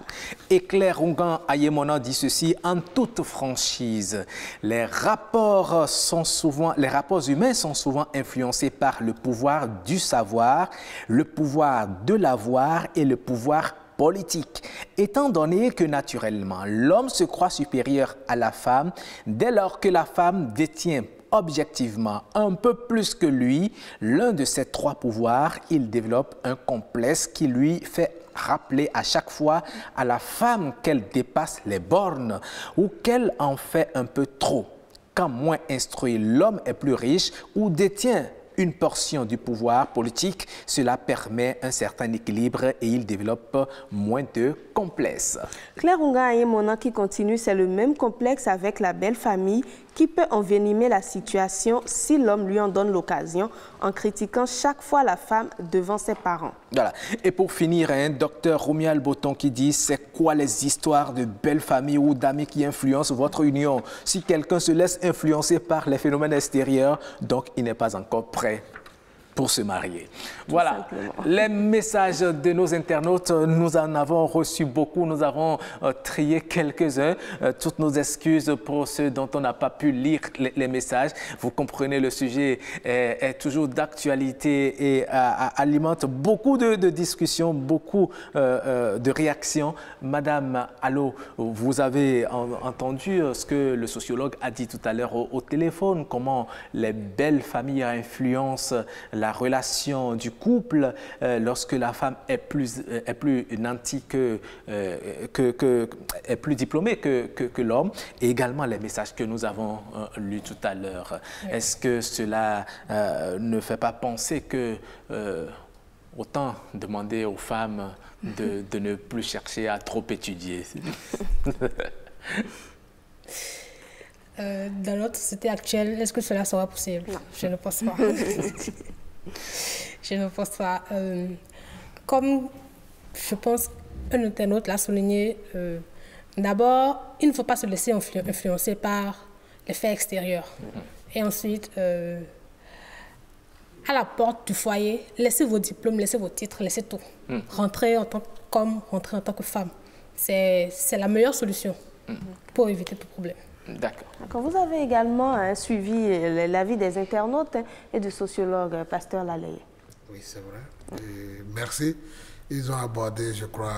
Et Claire Rongan Ayemona dit ceci en toute franchise. Les rapports, sont souvent, les rapports humains sont souvent influencés par le pouvoir du savoir, le pouvoir de l'avoir et le pouvoir politique. Étant donné que naturellement l'homme se croit supérieur à la femme, dès lors que la femme détient objectivement un peu plus que lui l'un de ces trois pouvoirs, il développe un complexe qui lui fait rappeler à chaque fois à la femme qu'elle dépasse les bornes ou qu'elle en fait un peu trop. Quand moins instruit l'homme est plus riche ou détient une portion du pouvoir politique, cela permet un certain équilibre et il développe moins de complexes. Claire Unga et Mona qui continue, c'est le même complexe avec la belle famille qui peut envenimer la situation si l'homme lui en donne l'occasion en critiquant chaque fois la femme devant ses parents. Voilà. Et pour finir, un docteur Romial Boton qui dit c'est quoi les histoires de belles familles ou d'amis qui influencent votre union? Si quelqu'un se laisse influencer par les phénomènes extérieurs, donc il n'est pas encore prêt ahí. Pour se marier. voilà, les messages de nos internautes, nous en avons reçu beaucoup, nous avons euh, trié quelques-uns. Euh, toutes nos excuses pour ceux dont on n'a pas pu lire les, messages. Vous comprenez, le sujet est, toujours d'actualité et alimente beaucoup de, discussions, beaucoup euh, de réactions. Madame Allo, vous avez entendu ce que le sociologue a dit tout à l'heure au, au, téléphone, comment les belles familles influencent la relation du couple euh, lorsque la femme est plus, euh, est plus nantie que, euh, que, que, est plus diplômée que, que, l'homme, et également les messages que nous avons lus tout à l'heure. Est-ce que cela ne fait pas penser que autant demander aux femmes de, de, ne plus chercher à trop étudier? Dans notre société actuelle, est-ce que cela sera possible? Je ne pense pas. je ne pense pas. Euh, comme je pense un internaute l'a souligné, euh, d'abord, il ne faut pas se laisser influencer par les faits extérieurs. Et ensuite, euh, à la porte du foyer, laissez vos diplômes, laissez vos titres, laissez tout. Mm. Rentrez en tant qu'homme, rentrez en tant que femme. C'est la meilleure solution mm. pour éviter tout problème. D'accord. Vous avez également hein, suivi euh, l'avis des internautes hein, et du sociologue euh, Pasteur Laleye. Oui, c'est vrai. merci. Ils ont abordé, je crois,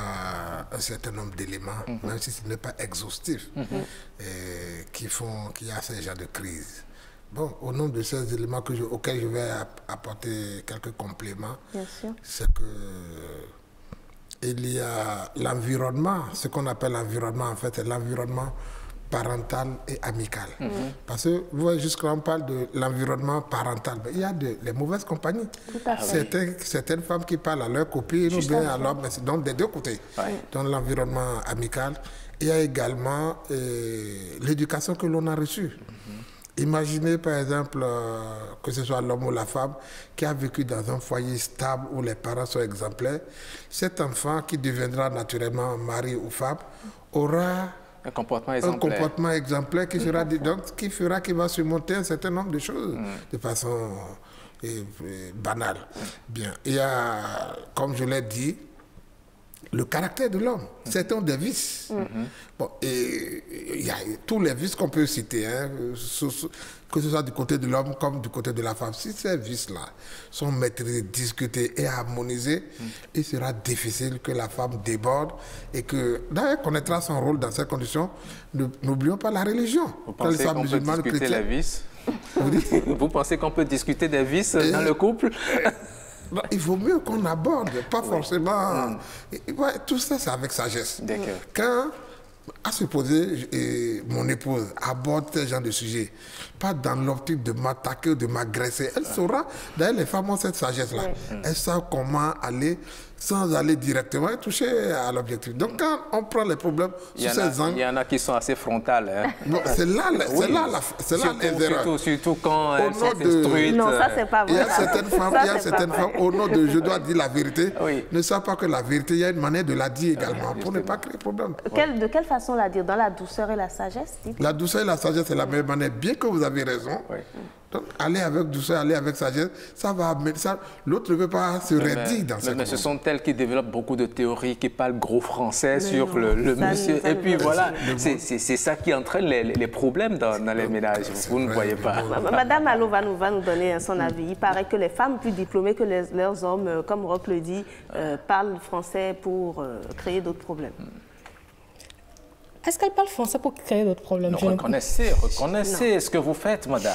un certain nombre d'éléments, mhm. même si ce n'est pas exhaustif, mhm. qui font qu'il y a ce genre de crise. Bon, au nom de ces éléments que auxquels je vais apporter quelques compléments, c'est que il y a l'environnement, ce qu'on appelle l'environnement, en fait, c'est l'environnement parental et amical. Mhm. Parce que, vous voyez, jusqu'à on parle de l'environnement parental, il y a de, les mauvaises compagnies. Certaines, certaines, femmes qui parlent à leur copine ou bien à l'homme, donc des deux côtés. Dans l'environnement amical, il y a également euh, l'éducation que l'on a reçue. Mhm. Imaginez par exemple euh, que ce soit l'homme ou la femme qui a vécu dans un foyer stable où les parents sont exemplaires. Cet enfant qui deviendra naturellement mari ou femme aura un comportement exemplaire. Un comportement exemplaire qui, sera, donc, qui fera qu'il va surmonter un certain nombre de choses mm. de façon banale. Bien. Il y a, comme je l'ai dit, le caractère de l'homme. C'est un des vices. Mm-hmm. Bon, et il y a tous les vices qu'on peut citer, hein, que ce soit du côté de l'homme comme du côté de la femme. Si ces vices-là sont maîtrisés, discutés et harmonisés, mm. il sera difficile que la femme déborde et que, d'ailleurs, connaîtra son rôle dans ces conditions. N'oublions pas la religion. Vous pensez qu'on peut discuter les vices Vous pensez qu'on peut discuter des vices dans le couple? Il vaut mieux qu'on aborde, pas forcément. Mm. tout ça, c'est avec sagesse. Quand, à supposer, mon épouse aborde ce genre de sujet, pas dans l'optique de m'attaquer ou de m'agresser, elle saura, d'ailleurs, les femmes ont cette sagesse-là. Elles savent comment aller sans aller directement toucher à l'objectif. Donc quand on prend les problèmes sous ces angles... Il y en a qui sont assez frontales. Hein. c'est là, c'est là, c'est là les erreurs. Surtout, surtout quand elles sont instruites. Non, ça c'est pas vrai. Il y a certaines femmes, il y a certaines femmes au nom de je dois dire la vérité, ne savent pas que la vérité, il y a une manière de la dire également pour ne pas créer de problème. de quelle façon la dire? Dans la douceur et la sagesse La douceur et la sagesse, c'est la meilleure manière. Bien que vous avez raison. Donc, aller avec douceur, aller avec sagesse, ça va ça. L'autre ne veut pas se redire dans mais, cette mais ce sont elles qui développent beaucoup de théories, qui parlent gros français sur non, le, le ça ne- monsieur. ça Et puis voilà, c'est monde. c'est- c'est ça qui entraîne les, les problèmes dans, dans les ménages. Vous ne voyez pas. Madame Allo va nous, va nous donner son avis. Il paraît que les femmes plus diplômées que les- leurs hommes, euh, comme Roch le dit, euh, parlent français pour euh, créer d'autres problèmes. Est-ce qu'elle parle français pour créer d'autres problèmes? Non, reconnaissez, reconnaissez ce que vous faites, madame.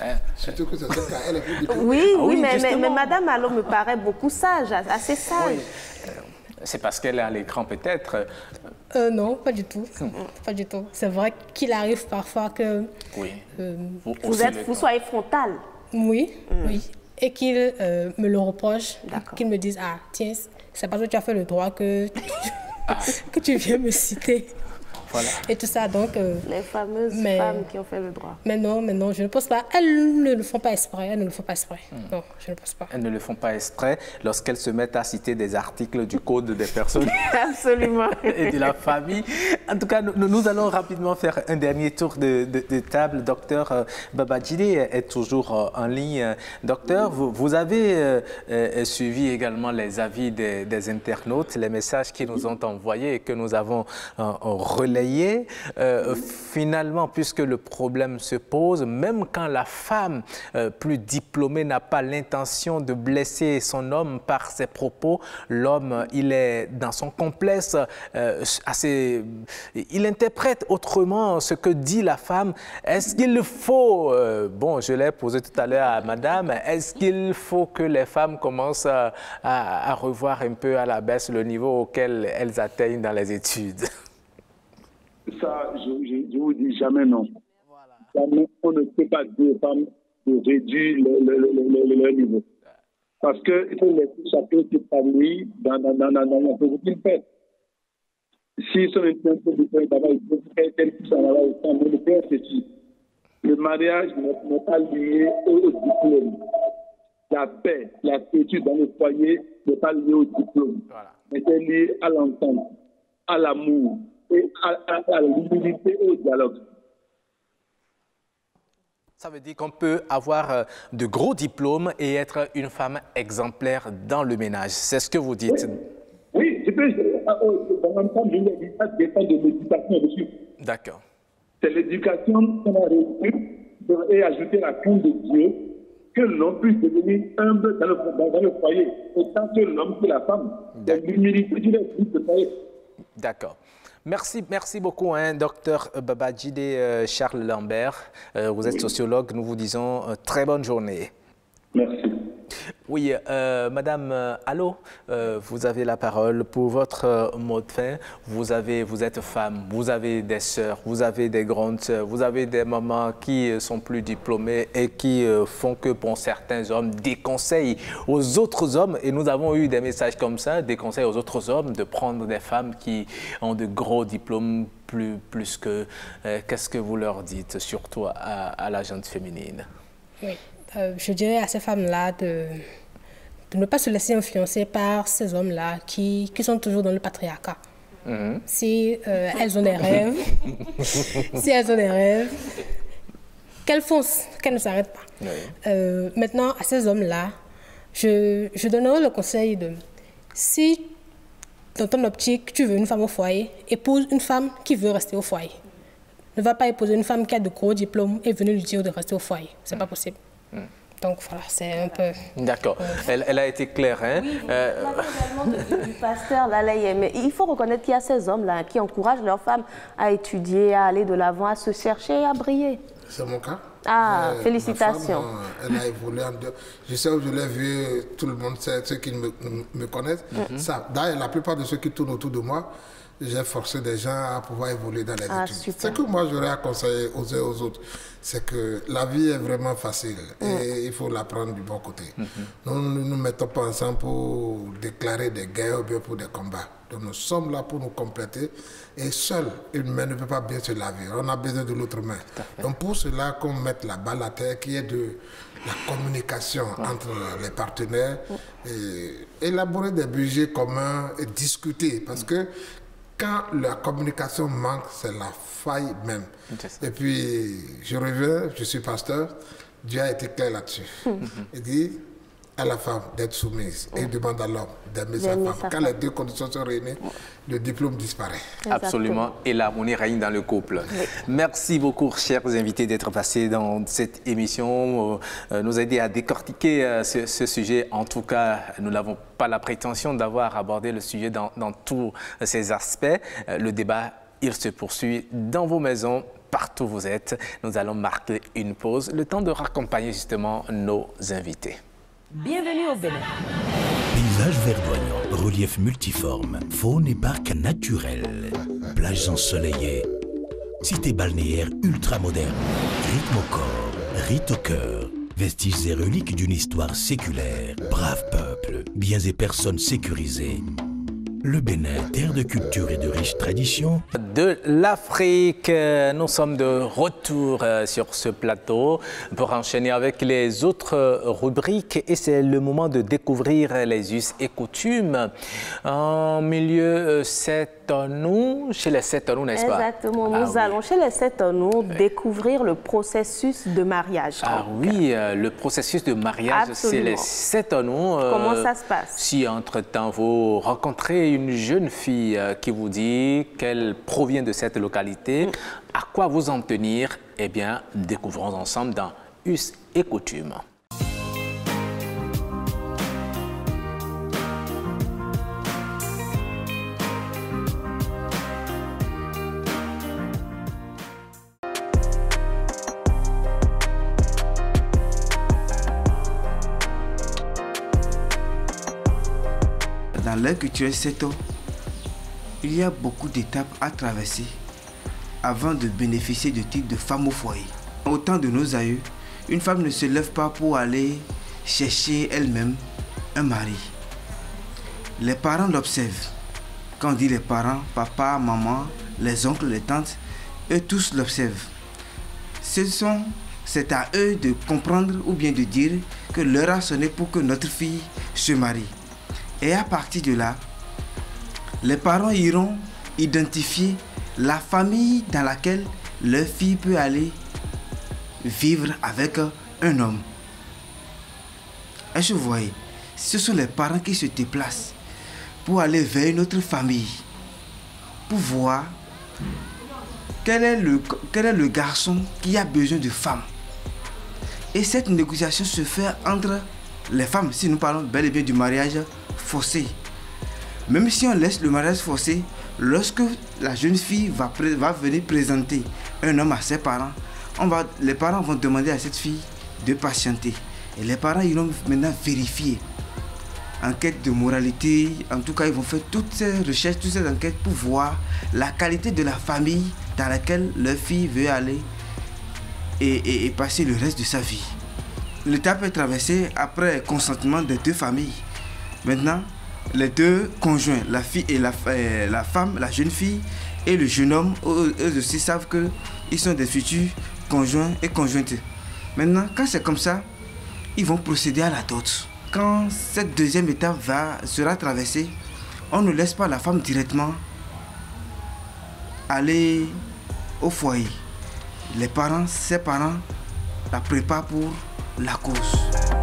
Hein? Surtout que ça qu'elle est plus. Oui, Ah oui, oui, mais, mais- justement. mais Madame Allo me paraît beaucoup sage, assez sage. C'est parce qu'elle est à l'écran peut-être. Euh, non, pas du tout. Hmm. Pas du tout. C'est vrai qu'il arrive parfois que... Oui. euh, Vous, êtes, vous soyez frontal. oui, oui. Et qu'il euh, me le reproche, qu'il me dise, ah, tiens, c'est parce que tu as fait le droit que, que tu viens me citer. Voilà. Et tout ça, donc... euh, Les fameuses Mais- femmes qui ont fait le droit. mais non, mais non, je ne pense pas. Elles ne le font pas exprès. Elles ne le font pas exprès. Hmm. Non, je ne pense pas. Elles ne le font pas exprès lorsqu'elles se mettent à citer des articles du code des personnes Absolument. et de la famille. En tout cas, nous, nous allons rapidement faire un dernier tour de, de- de table. Docteur euh, est toujours euh, en ligne. Docteur, vous, vous avez euh, euh, suivi également les avis des, des internautes, les messages qu'ils nous ont envoyés et que nous avons euh, relayés. Euh, finalement, puisque le problème se pose, même quand la femme euh, plus diplômée n'a pas l'intention de blesser son homme par ses propos, l'homme, il est dans son complexe euh, assez... Il interprète autrement ce que dit la femme. Est-ce qu'il faut... euh, bon, je l'ai posé tout à l'heure à madame. Est-ce qu'il faut que les femmes commencent à revoir un peu à la baisse le niveau auquel elles atteignent dans les études? Ça, je, je vous dis jamais non. Jamais on ne peut pas dire aux femmes de réduire le, le, le, le, le- le niveau. Parce qu'il faut laisser chacun s'épanouir dans, dans, dans, dans, dans ce qu'il fait. Si son intention de faire d'abord, il faut faire tel que ça va mais le faire ceci. Le mariage n'est pas lié au, diplôme. La paix, la quiétude dans le foyer n'est pas liée au diplôme. Mais c'est lié à l'entente, à l'amour et à, à, et au dialogue. Ça veut dire qu'on peut avoir euh, de gros diplômes et être une femme exemplaire dans le ménage. C'est ce que vous dites. Oui, je peux. ah, oh, Dans même temps, je ne dis pas dépend de l'éducation dessus. D'accord. C'est l'éducation qu'on a reçue et ajouter la crainte de Dieu, que l'homme puisse devenir humble dans le, dans, le foyer, autant que l'homme que la femme. L'humilité du foyer. D'accord. Merci, merci beaucoup, hein, docteur Babadjide euh, Charles Lambert. Euh, vous êtes sociologue. Nous vous disons euh, très bonne journée. Merci. Oui, euh, Madame euh, Allo, euh, vous avez la parole pour votre mot de fin. Vous, avez, vous êtes femme, vous avez des sœurs, vous avez des grandes sœurs, vous avez des mamans qui sont plus diplômées et qui font que pour certains hommes des conseils aux autres hommes. Et nous avons eu des messages comme ça, des conseils aux autres hommes de prendre des femmes qui ont de gros diplômes plus, plus que... Qu'est-ce que vous leur dites, surtout à, à la gente féminine? Oui. Euh, je dirais à ces femmes-là de, de ne pas se laisser influencer par ces hommes-là qui, qui sont toujours dans le patriarcat. Si euh, elles ont des rêves, si elles ont des rêves, qu'elles foncent, qu'elles ne s'arrêtent pas. Euh, maintenant, à ces hommes-là, je, je donnerais le conseil de si dans ton optique, tu veux une femme au foyer, épouse une femme qui veut rester au foyer. Ne va pas épouser une femme qui a de gros diplômes et venir lui dire de rester au foyer. C'est pas possible. Donc voilà, c'est un peu. D'accord. Elle, elle a été claire. Hein? Euh, du pasteur Lalaye, mais il faut reconnaître qu'il y a ces hommes-là qui encouragent leurs femmes à étudier, à aller de l'avant, à se chercher et à briller. C'est mon cas. Ah, Mais félicitations. femme, euh, elle a évolué en deux. Je sais où je l'ai vu, tout le monde sait, ceux qui me, me connaissent. Ça, D'ailleurs, la plupart de ceux qui tournent autour de moi, j'ai forcé des gens à pouvoir évoluer dans les Ah, études. Ce que moi j'aurais à conseiller aux uns et aux autres, c'est que la vie est vraiment facile Mm. et il faut la prendre du bon côté. Nous ne nous mettons pas ensemble pour déclarer des guerres ou bien pour des combats. Donc nous sommes là pour nous compléter et seule une main ne peut pas bien se laver. On a besoin de l'autre main. Donc pour cela qu'on mette la balle à terre, qu'il y ait de la communication entre les partenaires, et élaborer des budgets communs et discuter. Parce que quand la communication manque, c'est la faille même. Et puis, je reviens, je suis pasteur, Dieu a été clair là-dessus. Il dit à la femme d'être soumise et demande à l'homme d'aimer sa femme. sa Quand femme. les deux conditions sont réunies, le diplôme disparaît. Absolument. Et l'harmonie règne dans le couple. Merci beaucoup, chers invités, d'être passés dans cette émission, euh, nous aider à décortiquer euh, ce, ce sujet. En tout cas, nous n'avons pas la prétention d'avoir abordé le sujet dans, dans tous ses aspects. Euh, le débat, il se poursuit dans vos maisons. Partout où vous êtes, nous allons marquer une pause, le temps de raccompagner justement nos invités. Bienvenue au Bénin. Paysage verdoyant, relief multiforme, faune et parc naturel, plages ensoleillées, cité balnéaire ultra moderne, rythme au corps, rite au cœur, vestiges et reliques d'une histoire séculaire, brave peuple, biens et personnes sécurisés. Le Bénin, terre de culture et de riches traditions, de l'Afrique. Euh, Nous sommes de retour euh, sur ce plateau pour enchaîner avec les autres rubriques et c'est le moment de découvrir les us et coutumes en milieu euh, Setonou, chez les Setonou, n'est-ce pas? Exactement. Ah Nous oui. allons chez les Setonou découvrir le processus de mariage. Ah oui, le processus de mariage, c'est les. Setonou. euh, Comment ça se passe? Si entre-temps vous rencontrez une jeune fille euh, qui vous dit qu'elle provient de cette localité, à quoi vous en tenir? Eh bien, découvrons ensemble dans Us et coutumes. Dans l'ère culturelle Seto, il y a beaucoup d'étapes à traverser avant de bénéficier du titre de femme au foyer. Au temps de nos aïeux, une femme ne se lève pas pour aller chercher elle-même un mari. Les parents l'observent. Quand on dit les parents, papa, maman, les oncles, les tantes, eux tous l'observent. Ce sont, c'est à eux de comprendre ou bien de dire que l'heure a sonné pour que notre fille se marie. Et à partir de là, les parents iront identifier la famille dans laquelle leur fille peut aller vivre avec un homme. Que vous voyez? Ce sont les parents qui se déplacent pour aller vers une autre famille, pour voir quel est le, quel est le garçon qui a besoin de femmes. Et cette négociation se fait entre les femmes, si nous parlons bel et bien du mariage Même si on laisse le mariage forcé, lorsque la jeune fille va, venir présenter un homme à ses parents, on va, les parents vont demander à cette fille de patienter. Et les parents iront maintenant vérifier. Enquête de moralité, en tout cas, ils vont faire toutes ces recherches, toutes ces enquêtes pour voir la qualité de la famille dans laquelle leur fille veut aller et, et- et passer le reste de sa vie. L'étape est traversée après consentement des deux familles. Maintenant, les deux conjoints, la fille et la, euh, la femme, la jeune fille et le jeune homme, eux, aussi savent qu'ils sont des futurs conjoints et conjointes. Maintenant, quand c'est comme ça, ils vont procéder à la dot. Quand cette deuxième étape sera traversée, on ne laisse pas la femme directement aller au foyer. Les parents, ses parents, la préparent pour la cause.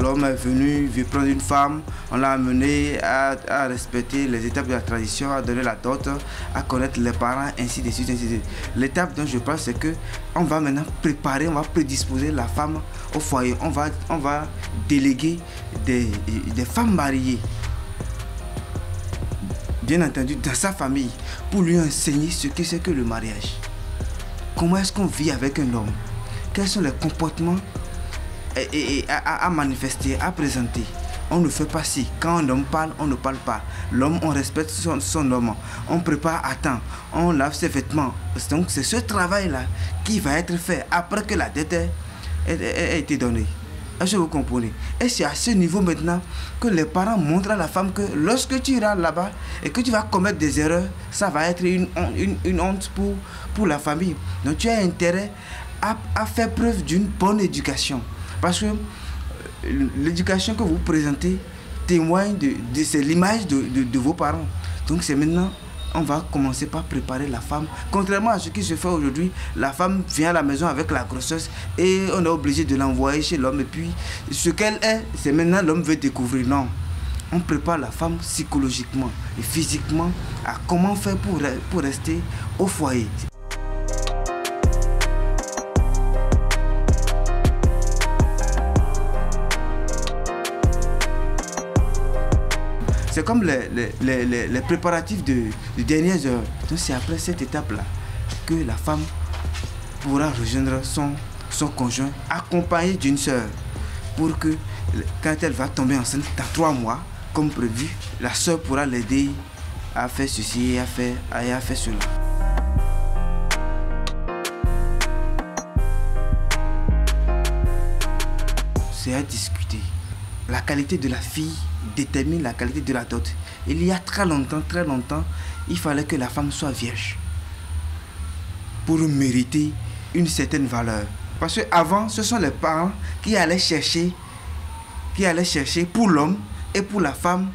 L'homme est venu, veut prendre une femme, on l'a amené à, respecter les étapes de la tradition, à donner la dot, à connaître les parents, ainsi de suite. suite. L'étape dont je parle, c'est que on va maintenant préparer, on va prédisposer la femme au foyer. On va, on va déléguer des, des femmes mariées, bien entendu, dans sa famille, pour lui enseigner ce que c'est que le mariage. Comment est-ce qu'on vit avec un homme? Quels sont les comportements à, manifester, à présenter. On ne fait pas si. Quand un homme parle, on ne parle pas. L'homme, on respecte son, son homme. On prépare à temps. On lave ses vêtements. Donc c'est ce travail-là qui va être fait après que la dette ait été donnée. Est-ce que vous comprenez? Et c'est à ce niveau maintenant que les parents montrent à la femme que lorsque tu iras là-bas et que tu vas commettre des erreurs, ça va être une, hon- une, une honte pour, pour la famille. Donc tu as intérêt à, à faire preuve d'une bonne éducation. Parce que euh, l'éducation que vous présentez témoigne de, l'image de, de- vos parents. Donc c'est maintenant, on va commencer par préparer la femme. Contrairement à ce qui se fait aujourd'hui, la femme vient à la maison avec la grossesse et on est obligé de l'envoyer chez l'homme. Et puis ce qu'elle est, c'est maintenant l'homme veut découvrir. Non. On prépare la femme psychologiquement et physiquement à comment faire pour, pour rester au foyer. C'est comme les, les- les- préparatifs de, de dernières heures. Donc c'est après cette étape-là que la femme pourra rejoindre son, son conjoint accompagné d'une sœur pour que quand elle va tomber enceinte dans trois mois, comme prévu, la sœur pourra l'aider à faire ceci à faire, et à faire cela. C'est à discuter. La qualité de la fille détermine la qualité de la dot. Il y a très longtemps, très longtemps, il fallait que la femme soit vierge pour mériter une certaine valeur. Parce que avant, ce sont les parents qui allaient chercher, qui allaient chercher pour l'homme et pour la femme,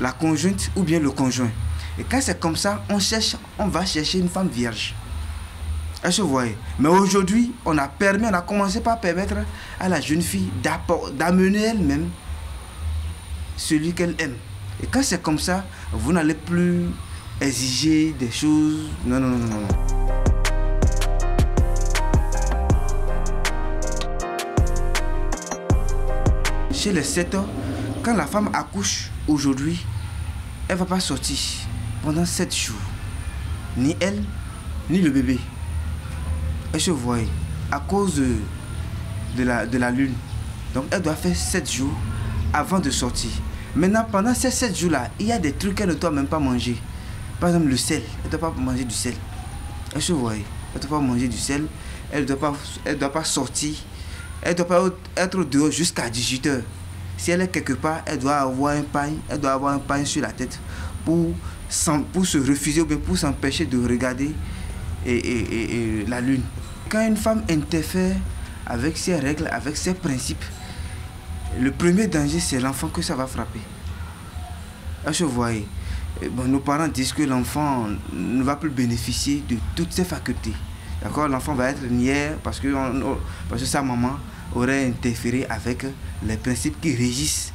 la conjointe ou bien le conjoint. Et quand c'est comme ça, on cherche, on va chercher une femme vierge. Est-ce que Mais aujourd'hui, on a permis, on a commencé par permettre à la jeune fille d'amener elle-même celui qu'elle aime. Et quand c'est comme ça, vous n'allez plus exiger des choses. Non, non, non, non, non. Chez les 7 ans, quand la femme accouche aujourd'hui, elle va pas sortir pendant 7 jours. Ni elle, ni le bébé. Que vous voyez À cause de, de la, de la lune. Donc elle doit faire 7 jours avant de sortir. Maintenant, pendant ces 7 jours-là, il y a des trucs qu'elle ne doit même pas manger. Par exemple, le sel. Elle ne doit pas manger du sel. Est-ce que Elle ne doit pas manger du sel. Elle ne doit, pas- doit pas sortir. Elle ne doit pas être dehors jusqu'à 18h. Si elle est quelque part, elle doit avoir un pain, elle doit avoir un pain sur la tête pour, pour se refuser ou bien pour s'empêcher de regarder la lune. Quand une femme interfère avec ses règles, avec ses principes, le premier danger, c'est l'enfant que ça va frapper. Que vous voyez Eh bon, Nos parents disent que l'enfant ne va plus bénéficier de toutes ses facultés. D'accord L'enfant va être niais parce que, sa maman aurait interféré avec les principes qui régissent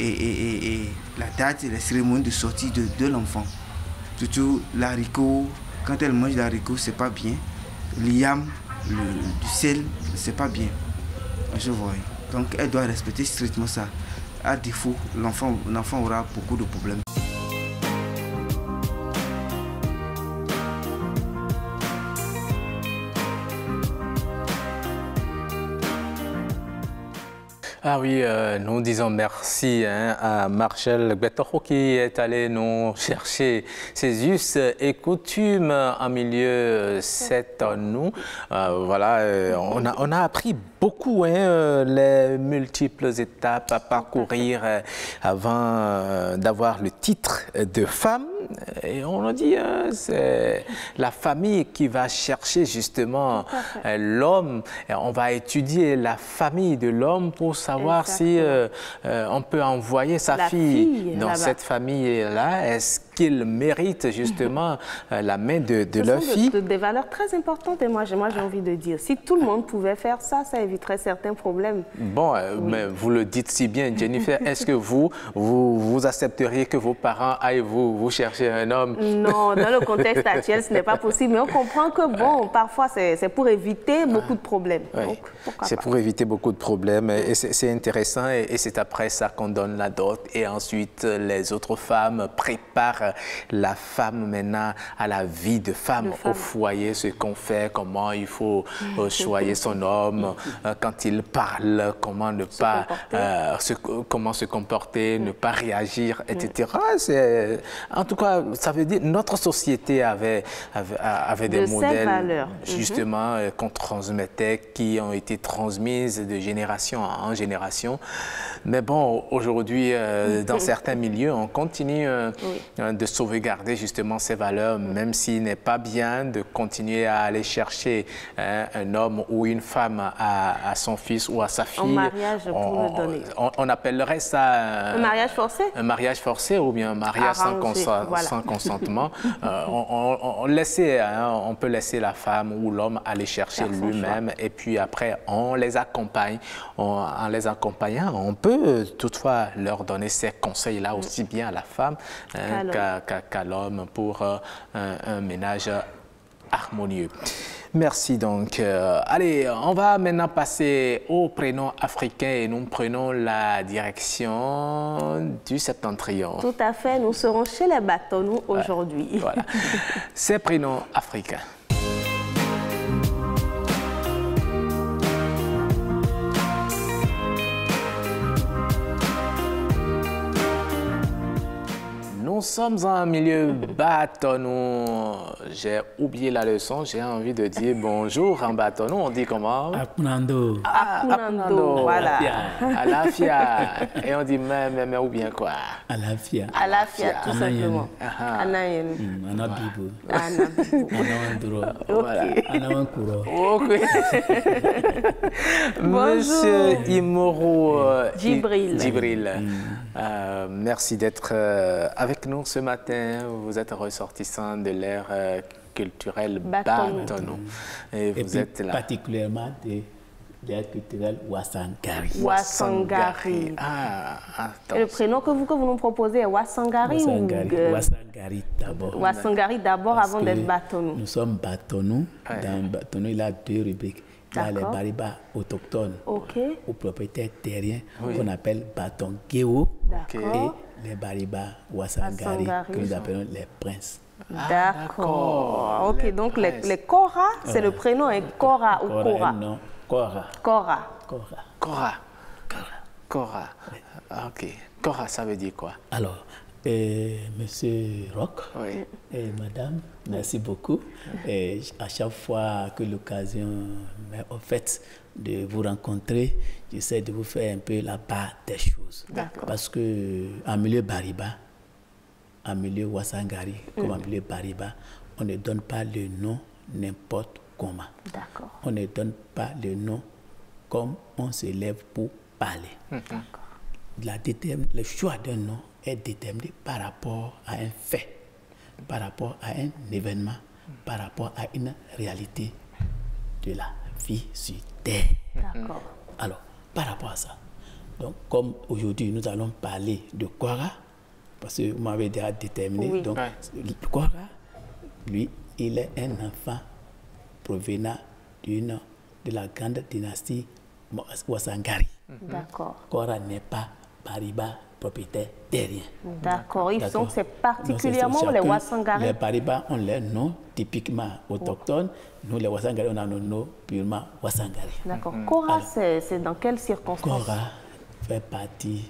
et, la date et les cérémonies de sortie de, de l'enfant. Surtout l'haricot, quand elle mange l'haricot, c'est pas bien. L'iam, le, du sel, c'est pas bien. Je vois. Donc elle doit respecter strictement ça. À défaut, l'enfant aura beaucoup de problèmes. Ah oui, euh, nous disons merci hein, à Marcel Betoro qui est allé nous chercher ses us et coutumes en milieu 7 nous. Euh, voilà, euh, on, a, on a appris beaucoup hein, euh, les multiples étapes à parcourir euh, avant euh, d'avoir le titre de femme. Et on a dit, hein, c'est la famille qui va chercher justement l'homme. On va étudier la famille de l'homme pour savoir si euh, on peut envoyer sa fille, fille dans cette famille-là. Est-ce qu'il mérite justement euh, la main de, leur sont de- fille de- des valeurs très importantes et moi, j'ai moi, envie de dire, si tout le monde pouvait faire ça, ça éviterait certains problèmes. Bon, euh, mais vous le dites si bien, Jennifer. Est-ce que vous, vous, vous accepteriez que vos parents aillent vous, vous chercher un homme? Non, dans le contexte actuel, ce n'est pas possible. Mais on comprend que, bon, parfois, c'est pour éviter beaucoup de problèmes. Oui. C'est pour éviter beaucoup de problèmes et c'est intéressant et, et c'est après ça qu'on donne la dot et ensuite euh, les autres femmes préparent la femme maintenant à la vie de femme, De femme. au foyer, ce qu'on fait, comment il faut euh, choyer son homme, euh, quand il parle, comment ne pas, comporter. euh, se- comment se comporter, ne pas réagir, etc. C'est- En tout cas, Ça veut dire notre société avait, avait, avait des De modèles valeurs. justement qu'on transmettait, qui ont été transmises de génération en génération. Mais bon, aujourd'hui, dans certains milieux, on continue de sauvegarder justement ces valeurs, même s'il n'est pas bien de continuer à aller chercher hein, un homme ou une femme à, à son fils ou à sa fille. mariage pour on, le donner. on- on appellerait ça Un mariage forcé? Un mariage forcé ou bien un mariage sans, Arrangé, consen- voilà. sans consentement. Euh, on, on- laissait, hein, on peut laisser la femme ou l'homme aller chercher lui-même et puis après on les accompagne. En les accompagnant, on peut toutefois leur donner ces conseils-là aussi bien à la femme hein, Qu'à. Qu'à l'homme pour euh, un, un ménage harmonieux. Merci donc. Euh, allez, on va maintenant passer au prénom africain et nous prenons la direction du septentrion. Tout à fait, nous serons chez les bâtonnous aujourd'hui. Voilà. Ces prénoms africains. Nous sommes en milieu bâtonneau. J'ai oublié la leçon, j'ai envie de dire bonjour en bâtonneau. On dit comment? Apunando. Apunando, voilà. Alafia. Et on dit mais, mais, mais ou bien quoi? Alafia. Alafia, tout Anayen. simplement. Ah. Anayen. Mm, Ana bibu. Ana bibu. Ana wanduro. Voilà. Ana wankuro. Ok. Monsieur Imoro euh, Djibril. Djibril, euh, merci d'être euh, avec nous ce matin. Vous êtes ressortissant de l'ère euh, culturelle. Bâtonneau. Et Et vous puis êtes là. particulièrement de l'air culturel Wasangari. Wasangari. Ah, attends. Et le prénom que vous, que vous nous proposez est Wasangari, Wasangari. ou Wasangari d'abord. Wasangari d'abord avant d'être bâtonneau Nous sommes Batonou. Ouais. Dans Batonou, il y a deux rubriques. Il y a les D'accord. Bariba autochtones Ok, ou propriétaires terriens qu'on appelle Baton Géo et d'accord. Les Bariba Wasangari que nous appelons les princes. D'accord. Ok, Les donc les, les Kora, c'est le prénom, est Kora ou Kora, Kora non, Kora. Kora. Kora. Cora. Cora. Ah, Ok. Cora, ça veut dire quoi? Alors, euh, Monsieur Rock Oui. et Madame, merci beaucoup. Et à chaque fois que l'occasion m'est offerte de vous rencontrer, j'essaie de vous faire un peu la part des choses. Parce que en milieu Bariba, en milieu Wasangari, comme en milieu Bariba, on ne donne pas le nom n'importe comment. On ne donne pas le nom comme on se lève pour parler. La déterm- le choix d'un nom est déterminé par rapport à un fait, par rapport à un événement, par rapport à une réalité de la vie sur Terre. D'accord. Alors, par rapport à ça, donc comme aujourd'hui nous allons parler de Kora, parce que vous m'avez déjà déterminé, Oui. donc Ouais. Kora, lui, il est un enfant provenant d'une de la grande dynastie Wasangari. D'accord. Kora n'est pas Bariba propriétaire terrien. D'accord. Ils sont, D'accord. c'est Donc, c'est- particulièrement les chacun- Wasangari. Les Bariba ont leur nom typiquement autochtone. Nous, les Wasangari, on a nos noms purement Wasangari. D'accord. Kora, c'est c'est dans quelles circonstances? Kora fait partie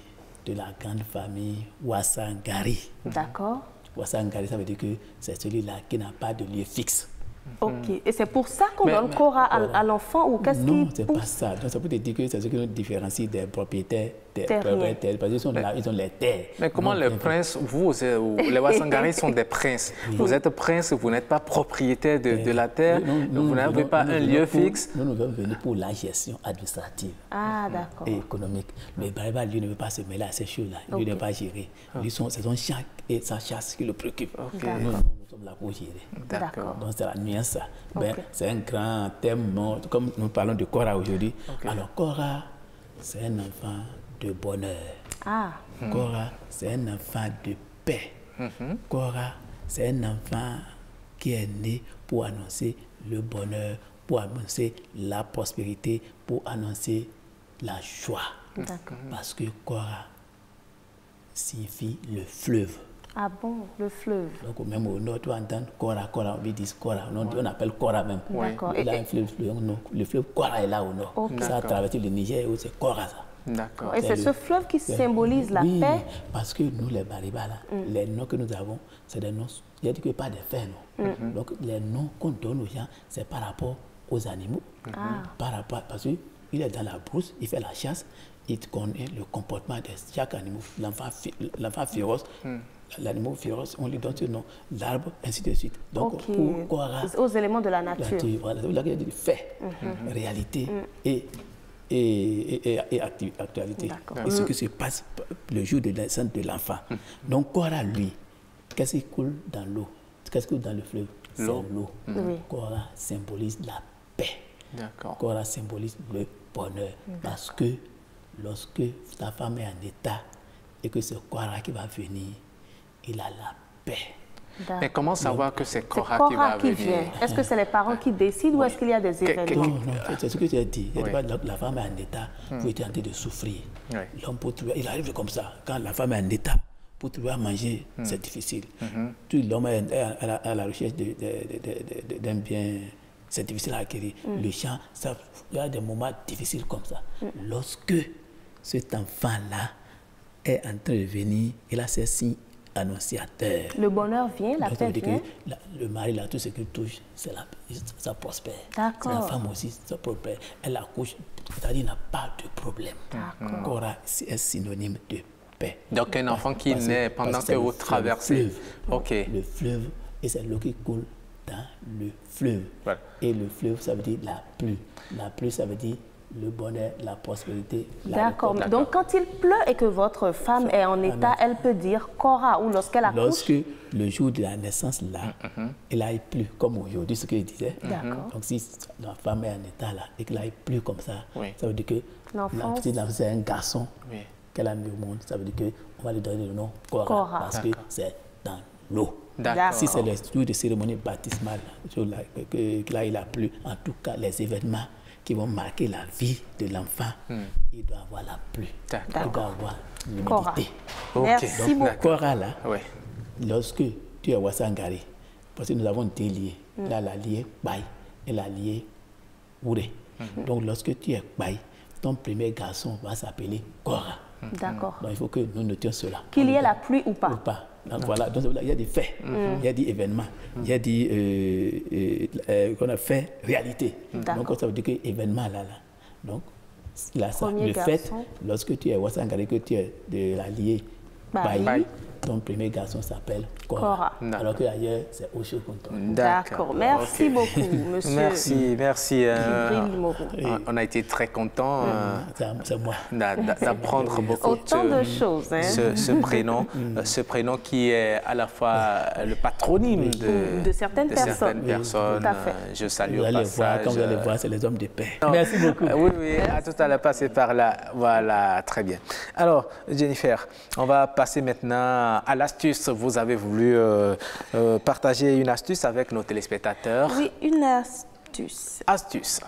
de la grande famille Wasangari. D'accord. Wasangari, ça veut dire que c'est celui-là qui n'a pas de lieu fixe. Ok. Et c'est pour ça qu'on donne Kora à, à l'enfant ou qu'est-ce Non, c'est pas ça. Donc, ça peut te dire que c'est ce qui nous différencie des propriétaires des propriétaires, parce qu'ils sont là, ils ont les terres. Mais comment les princes, vous, les Wasangari sont des princes. Vous êtes prince, vous n'êtes pas propriétaire de, de la terre, vous n'avez pas nous un lieu fixe. Nous, nous sommes venus pour la gestion administrative. Ah, d'accord. et économique. Mais Bariba, lui, ne veut pas se mêler à ces choses-là. Lui ne veut pas gérer. Lui, son- c'est son chat et sa chasse qui le préoccupe. Sommes là pour gérer. D'accord. Donc, c'est la nuance. ça. Ben, c'est un grand thème. Comme nous parlons de Cora aujourd'hui. Alors, Cora, c'est un enfant de bonheur. Ah, Cora, c'est un enfant de paix. Cora, c'est un enfant qui est né pour annoncer le bonheur, pour annoncer la prospérité, pour annoncer la joie. d'accord. Parce que Cora signifie le fleuve. Ah bon, le fleuve. Donc même au nord, tu vas entendre Cora, Cora, on dit Cora, on, on appelle Cora même. D'accord. Il a Et- un fleuve, le, non, le fleuve Cora est là au nord. Ça a traversé le Niger, où c'est Cora ça. Et c'est ce fleuve qui symbolise la oui, paix parce que nous, les Bariba, là, Mm. les noms que nous avons, c'est des noms, il n'y a pas de faits, non. Mm. Donc, les noms qu'on donne aux gens, c'est par rapport aux animaux, Ah. par rapport, parce qu'il est dans la brousse, il fait la chasse, il connaît le comportement de chaque animal. L'enfant féroce, Mm. L'animal féroce, on lui donne ce nom, l'arbre, ainsi de suite. Donc, Ok. pour Kora, Aux éléments de la nature. Nature, voilà, c'est là qu'il y a des faits, Mhm. réalité Mm. et, et, et, et- et actu- actualité. D'accord. Et ce Mm. qui se passe le jour de naissance de l'enfant. Donc, Kora, lui, qu'est-ce qui coule dans l'eau? Qu'est-ce qui coule dans le fleuve? C'est L'eau. l'eau. Mhm. Oui. Kora symbolise la paix. D'accord. Kora symbolise le bonheur. Parce que lorsque ta femme est en état et que c'est Kora qui va venir, il a la paix. Mais comment savoir que c'est Cora, qui va qui venir vient. Est-ce que c'est les parents qui décident ou est-ce qu'il y a des événements? Non, non, c'est ce que tu as dit. Oui. La, femme est en état Hmm. pour être en train de souffrir. Oui. L'homme pour trouver, il arrive comme ça. Quand la femme est en état pour trouver à manger, Hmm. c'est difficile. Mhm. Tout l'homme est est à, la- à la recherche de- de- de- de- de- d'un bien, c'est difficile à acquérir. Hmm. Le champ, ça, il y a des moments difficiles comme ça. Hmm. Lorsque cet enfant-là est en train de venir, il a ses signes Le bonheur vient, la Donc, ça paix veut dire vient. que la- le mari, là, tout ce qu'il touche, c'est la, ça prospère. D'accord. La femme aussi, ça prospère. Elle accouche, c'est-à-dire il n'a pas de problème. D'accord. Cora est synonyme de paix. Donc un enfant qui Parce- naît pendant que vous fleuve, traversez. Le fleuve, Ok. le fleuve, et c'est l'eau qui coule dans le fleuve. Et le fleuve, ça veut dire la pluie. La pluie, ça veut dire le bonheur, la prospérité. la D'accord. Donc, quand il pleut et que votre femme est en état, elle peut dire Cora ou lorsqu'elle accouche. Lorsque le jour de la naissance, là, il a plu, comme aujourd'hui, ce qu'il disait. D'accord. Donc, si la femme est en état là et qu'il a plu comme ça, Oui. ça veut dire que L'enfant- c'est un garçon Oui. qu'elle a mis au monde, ça veut dire qu'on va lui donner le nom Cora, Cora. parce que c'est dans l'eau. D'accord. Si c'est les jours de cérémonie baptismale, jour là, que, que- que là il a plu, en tout cas, les événements qui vont marquer la vie de l'enfant, Hmm. il doit avoir la pluie. D'accord. Il doit avoir Cora. l'humidité. Ok. Merci Donc, beaucoup. Cora, là, Oui. lorsque tu es à Wassangari, parce que nous avons deux liés, Mm. là, la liée Baye et la liée Ouré. Mhm. Donc, lorsque tu es Baye, ton premier garçon va s'appeler Cora. D'accord. Donc, il faut que nous notions cela. Qu'il y ait la pluie ou pas. Ou pas. Donc, voilà, donc il y a des faits, Mhm. il y a des événements, il y a des euh, euh, euh, qu'on a fait réalité. Donc, ça veut dire que événement là, là. Donc, là, ça, Premier le fait, lorsque tu es Wassangari, que tu es de la liée Baye. Baye, ton premier garçon s'appelle Cora. Cora. Alors qu'ailleurs, c'est Osho Konto. D'accord. Merci beaucoup, monsieur. Merci, merci. euh, on- a été très contents euh, C'est moi. d'a- d'a- d'apprendre beaucoup Autant ce- de choses, hein. ce, ce prénom, euh, ce prénom qui est à la fois le patronyme de, De certaines personnes. certaines Oui, personnes. tout à fait. Euh, Je salue Vous allez voir, quand vous allez euh, voir, c'est les hommes de paix. non. Merci beaucoup. Euh, Oui, oui, à tout à l'heure, passer par là. Voilà, très bien. Alors, Jennifer, on va passer maintenant à l'astuce. Vous avez voulu euh, euh, partager une astuce avec nos téléspectateurs. Oui, une astuce. Astuce.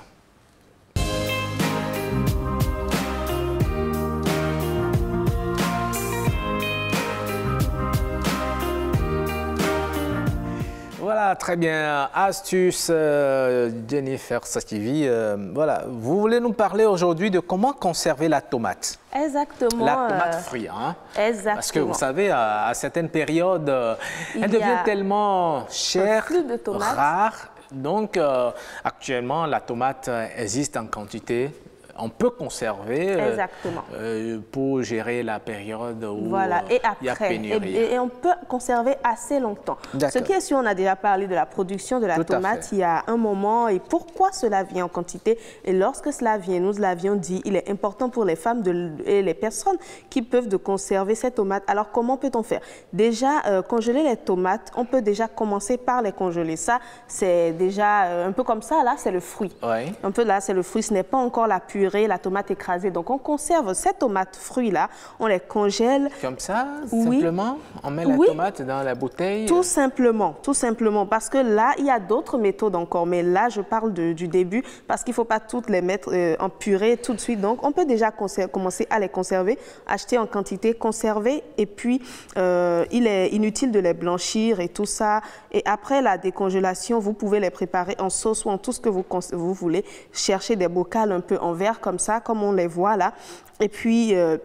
Voilà, très bien. Astuce, euh, Jennifer Sastivi. euh, voilà, vous voulez nous parler aujourd'hui de comment conserver la tomate? Exactement. La tomate euh, fruit, hein? Exactement. Parce que vous savez, à, à certaines périodes, euh, Il elle devient tellement chère, rare. Donc, euh, actuellement, la tomate euh, existe en quantité. On peut conserver euh, Exactement. euh, pour gérer la période où Voilà, et il y a pénurie. et, et on peut conserver assez longtemps. Ce qui est sûr, on a déjà parlé de la production de la Tout tomate il y a un moment et pourquoi cela vient en quantité? Et lorsque cela vient, nous l'avions dit, il est important pour les femmes de- et les personnes qui peuvent de conserver ces tomates. Alors comment peut-on faire? Déjà, euh, congeler les tomates, on peut déjà commencer par les congeler. Ça, c'est déjà euh, un peu comme ça, là, c'est le fruit. Un peu là, c'est le fruit, ce n'est pas encore la purée, la tomate écrasée. Donc on conserve ces tomates fruits-là, on les congèle. Comme ça, Oui. simplement, on met la Oui. tomate dans la bouteille Tout simplement, tout simplement. Parce que là, il y a d'autres méthodes encore. Mais là, je parle de- du début parce qu'il ne faut pas toutes les mettre euh, en purée tout de suite. Donc, on peut déjà commencer à les conserver, acheter en quantité, conserver. Et puis, euh, il est inutile de les blanchir et tout ça. Et après la décongélation, vous pouvez les préparer en sauce ou en tout ce que vous, vous voulez. Chercher des bocals un peu en verre comme ça, comme on les voit là. Et puis... euh,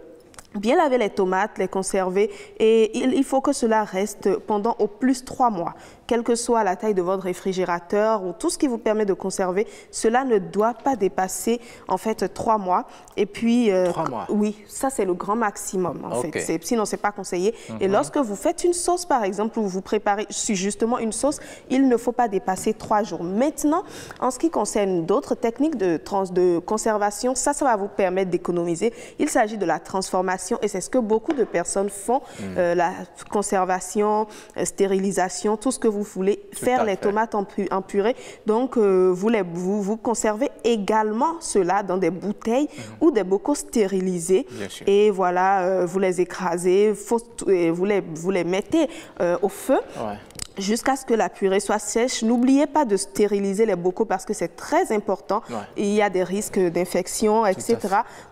Bien laver les tomates, les conserver et il, il faut que cela reste pendant au plus trois mois. Quelle que soit la taille de votre réfrigérateur ou tout ce qui vous permet de conserver, cela ne doit pas dépasser en fait trois mois. Et puis, euh, Trois mois. oui, ça c'est le grand maximum en Ok. fait. Sinon, c'est pas conseillé. Et Mhm. lorsque vous faites une sauce par exemple ou vous préparez justement une sauce, il ne faut pas dépasser trois jours. Maintenant, en ce qui concerne d'autres techniques de, trans, de conservation, ça, ça va vous permettre d'économiser. Il s'agit de la transformation et c'est ce que beaucoup de personnes font. Mm. Euh, la conservation, euh, stérilisation, tout ce que vous voulez, faire les fait. tomates en, pu- en purée. Donc, euh, vous, les, vous, vous conservez également cela dans des bouteilles ou des bocaux stérilisés. Et voilà, euh, vous les écrasez, faut- vous, les, vous les mettez euh, au feu Ouais. Jusqu'à ce que la purée soit sèche. N'oubliez pas de stériliser les bocaux parce que c'est très important. Ouais. Il y a des risques d'infection, etc.,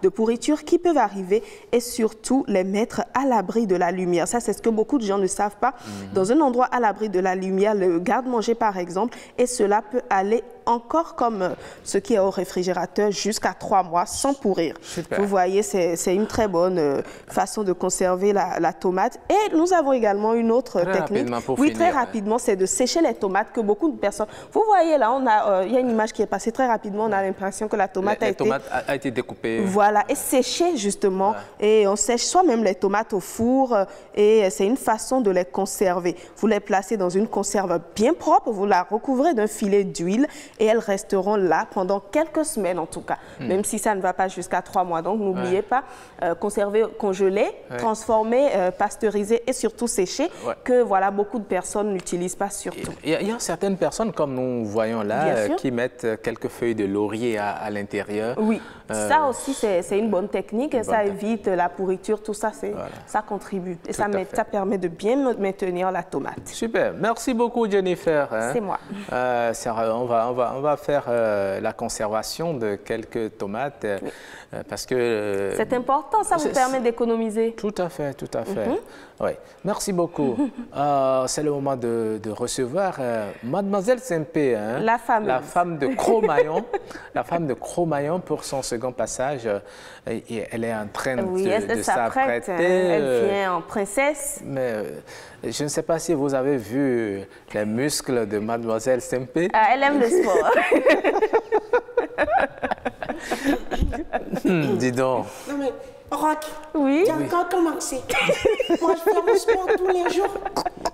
de pourriture qui peuvent arriver et surtout les mettre à l'abri de la lumière. Ça, c'est ce que beaucoup de gens ne savent pas. Mhm. Dans un endroit à l'abri de la lumière, le garde-manger par exemple, et cela peut aller encore comme euh, ce qui est au réfrigérateur jusqu'à trois mois sans pourrir. Super. Vous voyez, c'est une très bonne euh, façon de conserver la, la tomate. Et nous avons également une autre Très technique. pour oui, finir, très hein. rapidement, c'est de sécher les tomates que beaucoup de personnes. Vous voyez là, on a, euh, il y a une image qui est passée très rapidement. On a l'impression que la tomate Les- a les été tomates a, a été découpée. voilà, et sécher justement. Et on sèche soi-même les tomates au four euh, et c'est une façon de les conserver. Vous les placez dans une conserve bien propre, vous la recouvrez d'un filet d'huile et elles resteront là pendant quelques semaines en tout cas, Hmm. même si ça ne va pas jusqu'à trois mois. Donc n'oubliez Ouais. pas, euh, conserver, congeler, Ouais. transformer, euh, pasteuriser et surtout sécher, Ouais. que voilà, beaucoup de personnes n'utilisent pas surtout. Il y, a, il y a certaines personnes, comme nous voyons là, euh, qui mettent euh, quelques feuilles de laurier à, à l'intérieur. Oui, ça aussi, c'est une bonne technique ça évite la pourriture, tout ça, ça contribue. Et ça, met- permet de bien maintenir la tomate. Super, merci beaucoup Jennifer. hein. C'est moi. On, va, on, va, on va faire euh, la conservation de quelques tomates euh, parce que... euh, C'est important, ça vous permet d'économiser. Tout à fait, tout à fait. Mhm. Oui, merci beaucoup. Euh, C'est le moment de, de recevoir euh, Mademoiselle Sempé, hein, La femme de Cro-Maillon, la femme de Cro-Maillon pour son second passage. euh, et, elle est en train Oui, de, de elle s'apprête, s'apprêter. hein, elle euh, vient en princesse. mais euh, je ne sais pas si vous avez vu les muscles de Mademoiselle Sempé. Ah, elle aime le sport. Dis donc. Rock, oui. tu as encore commencé. Moi, je fais mon sport tous les jours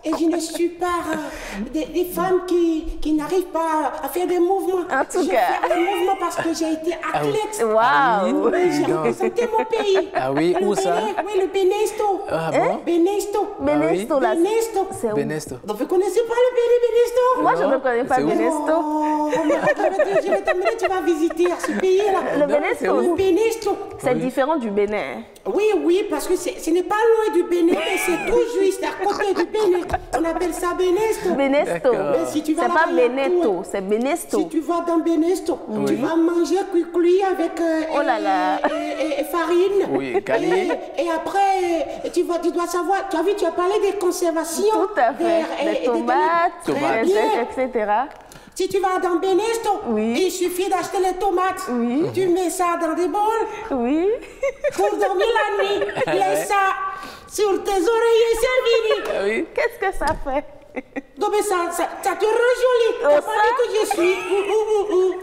et je ne suis pas euh, des, des femmes qui, qui n'arrivent pas à faire des mouvements. En tout je cas. fais des mouvements parce que j'ai été Ah oui. athlète. Waouh. Ah oui, j'ai représenté mon pays. Ah oui, le où ça? Oui, le Benesto. Ah bon? Benesto. Benesto, là. Benesto. C'est où? Benesto. Donc, vous connaissez pas le Benesto Moi, je ne connais pas où? Benesto. Oh, mais je vais je t'amener, tu vas visiter ce pays-là. Le Benesto. Le Benesto. C'est différent du Bénin. Oui, oui, parce que c'est- ce n'est pas loin du Bénin, mais c'est tout juste à côté du Bénin. On appelle ça Benesto. Benesto. Mais si tu vas pas Benesto, c'est Benesto. Si tu vas dans Benesto, tu vas manger cuiculi avec euh, Oh là et- là. Et, et- et farine. Oui. Et, et après, tu, vas, tu dois savoir, tu as vu, tu as parlé des conservations. Tout à fait. des- et- Des tomates, etc. Si tu vas dans Benesto, Oui. il suffit d'acheter les tomates. Oui. Tu mets ça dans des bols Oui. pour dormir la nuit. Laisse ça sur tes oreillers servies. Ah oui. Qu'est-ce que ça fait? Non mais ça, ça, ça te rejolit. Oh, T'as ça? pas vu que je suis.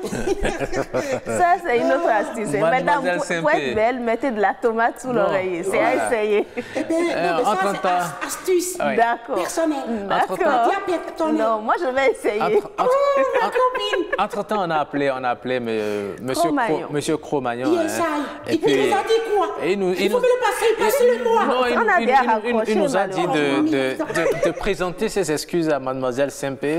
Ça, c'est une autre astuce. Madame, pour, pour être belle, mettez de la tomate sous Bon, l'oreiller. C'est voilà. à essayer. Eh bien, Euh, non, mais ça, c'est as- astuce oui. D'accord. personnelle. D'accord. Non, moi, je vais essayer. Entre, entre- ma entre- copine. entre-temps, on a appelé, on a appelé euh, Monsieur Cro-Magnon. Monsieur hein. Puis, il nous a dit quoi? et il nous- Il il faut nous- me le passer, passe-le-moi. Non, il, On a il- nous dit de, présenter ses excuses à Mademoiselle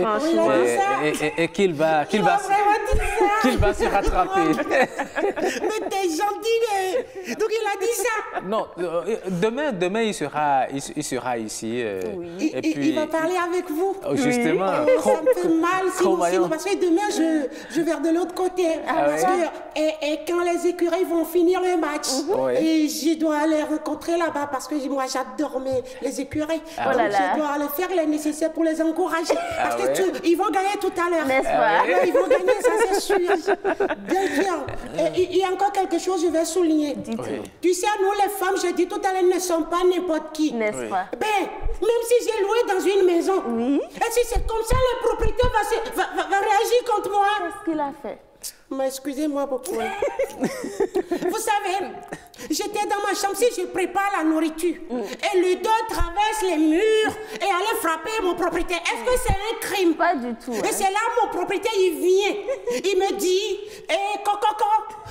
Franchement. et, et- et- et qu'il va, qu'il Il va, qu'il va se rattraper. Mais t'es gentil, mais... donc il a dit ça. Non, euh, demain, demain il, sera, il, il sera ici. euh, Il, et puis, il va parler avec vous. Oh, justement. Oh, ça me fait mal si Cro- vous, si Maillon. vous- parce que demain je, je vais de l'autre côté. Ah parce ouais? que et, et quand les écureuils vont finir le match, Ouais. et je dois les rencontrer là-bas parce que moi j'adore les écureuils. Ah Donc. Oh là là. je dois aller faire le nécessaire pour les encourager. Ah parce ouais? que tu- ils vont gagner tout à l'heure. N'est-ce pas? Ouais, Ils vont gagner, ça c'est sûr. Bien sûr. Et il y a encore quelque chose que je vais souligner. Oui. Tu sais, nous les femmes, je dis tout à l'heure, ne sommes pas n'importe qui. N'est-ce Oui. pas? Ben, même si j'ai loué dans une maison, et si c'est comme ça, le propriétaire va, se- va, va- va réagir contre moi. Qu'est-ce qu'il a fait? Mais excusez-moi beaucoup. hein. Vous savez, j'étais dans ma chambre, si je prépare la nourriture, et le dos traverse les murs et allait frapper mon propriétaire, est-ce que c'est un crime? Pas du tout. Et hein. c'est là mon propriétaire, il vient. Il me dit, eh, Coco,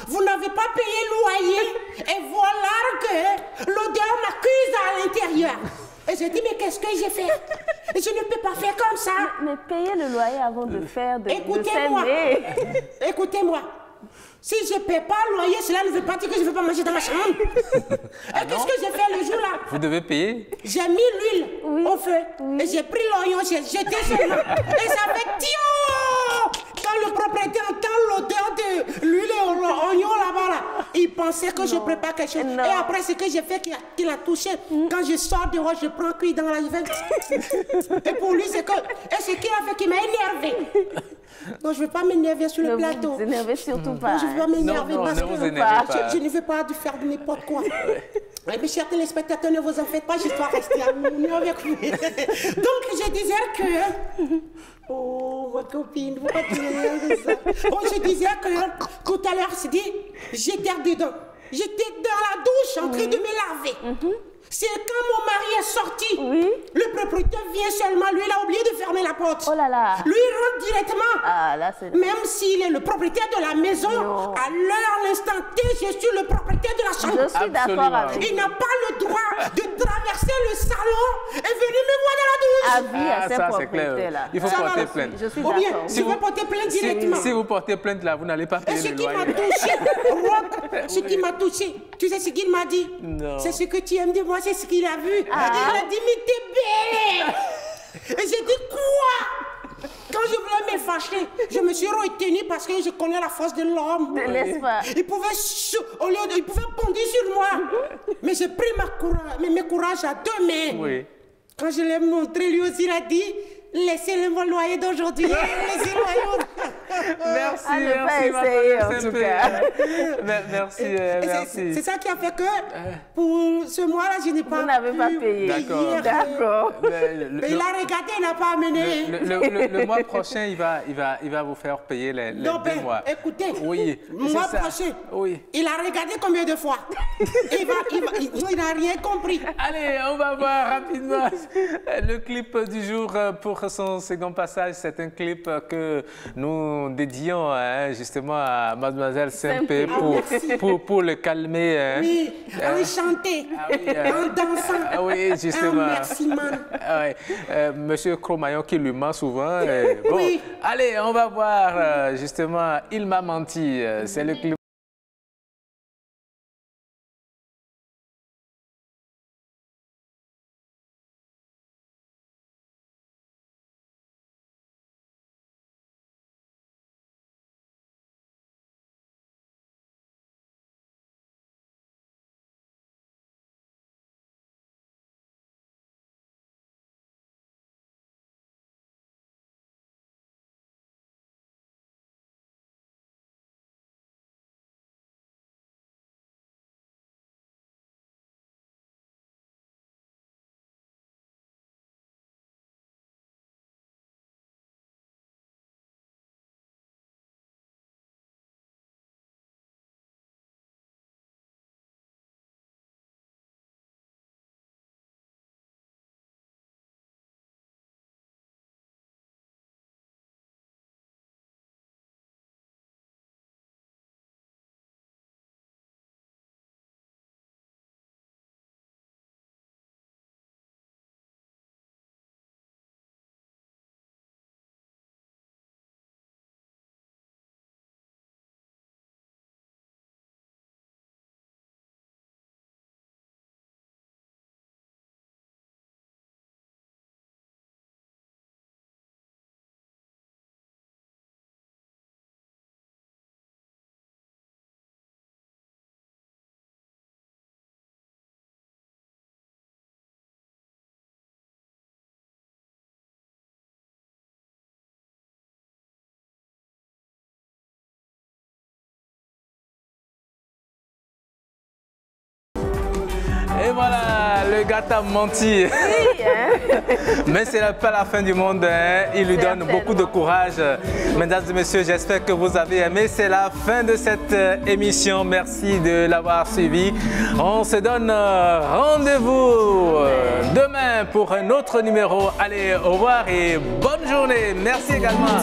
vous n'avez pas payé le loyer. Et voilà que l'odeur m'accuse à l'intérieur. Et je dis, mais qu'est-ce que j'ai fait? Je ne peux pas faire comme ça. Mais payez le loyer avant de faire de, Écoutez-moi. Écoutez-moi. Si je ne paie pas le loyer, cela ne veut pas dire que je ne veux pas manger dans ma chambre. et qu'est-ce que j'ai fait le jour-là Vous devez payer. J'ai mis l'huile au feu et j'ai pris l'oignon, j'ai jeté seulement. et ça fait tio Quand le propriétaire entend l'odeur de l'huile et l'oignon là-bas, là, il pensait que je prépare quelque chose. Et après, ce que j'ai fait, qu'il a, touché, quand je sors dehors, je prends cuit dans la veine. et pour lui, c'est que. Et ce qu'il a fait, qu'il m'a énervé. Donc, je ne veux pas m'énerver sur le Ne plateau. vous énervez surtout pas. Non, je ne veux pas m'énerver parce ne que vous énervez pas. Je, je ne veux pas faire de n'importe quoi. Mes chers téléspectateurs, ne vous en faites pas, je dois rester à l'union avec vous. Donc, je disais que. Oh, ma copine, vous ça. Oh, je disais que tout à l'heure, c'est dit, j'étais dedans. J'étais dans la douche en train de me laver. C'est quand mon mari est sorti, le propriétaire vient seulement, lui, il a oublié de fermer la porte. Oh là là. Lui, il rentre directement. Ah là, c'est. Même s'il est le propriétaire de la maison, à l'heure, l'instant T, je suis le propriétaire de la chambre. Je suis d'accord avec Il n'a pas le droit de traverser le salon et venir me voir dans la douche. Avis à Ah, ces ça, c'est clair. propriétaires-là. Il faut Ça porter plainte. Je suis Ou bien, je vais porter plainte si- directement. Si, vous portez plainte là, vous n'allez pas Et payer ce le qui m'a touché, Rock, ce qui m'a touché, tu sais ce qu'il m'a dit? Non. C'est ce que tu aimes de moi, c'est ce qu'il a vu. Ah. Il a dit, mais t'es belle Et j'ai dit, quoi? Quand je voulais me fâcher, je me suis retenue parce que je connais la force de l'homme. Il pouvait, au lieu de, il pouvait ponder sur moi. Mais j'ai pris ma courage, mais mes courages à deux mains. Oui. Quand je l'ai montré, lui aussi, il a dit, laissez-le mon loyer d'aujourd'hui. Laissez-le loyer. Merci, merci, ma essayer, femme en tout Simpé. cas. Me- Merci, euh, merci. C'est ça qui a fait que pour ce mois-là, je n'ai pas Vous n'avez pas payé. D'accord. le- le- il a regardé, il n'a pas amené. Le, le- le- le mois prochain, il va, il, va, il va vous faire payer les, les deux ben, mois. écoutez, Oui, le mois ça. prochain, Oui. il a regardé combien de fois? Il va, il va- il- il n'a rien compris. Allez, on va voir rapidement le clip du jour euh, son second passage. C'est un clip que nous dédions hein, justement à Mademoiselle Simpé Ah, pour, pour, pour le calmer. hein. Oui, ah oui, chanter, euh, en dansant. Ah oui, justement. Ah, merci. Ah ouais. Euh, Monsieur Cromaillon qui lui ment souvent. et bon, Oui. allez, on va voir euh, justement Il m'a menti. Euh, C'est le clip. Voilà, le gars t'a menti. hein. Mais c'est pas la fin du monde. hein. Il lui donne beaucoup de courage. Mesdames et messieurs, j'espère que vous avez aimé. C'est la fin de cette euh, émission. Merci de l'avoir suivi. On se donne euh, rendez-vous euh, demain pour un autre numéro. Allez, au revoir et bonne journée. Merci également.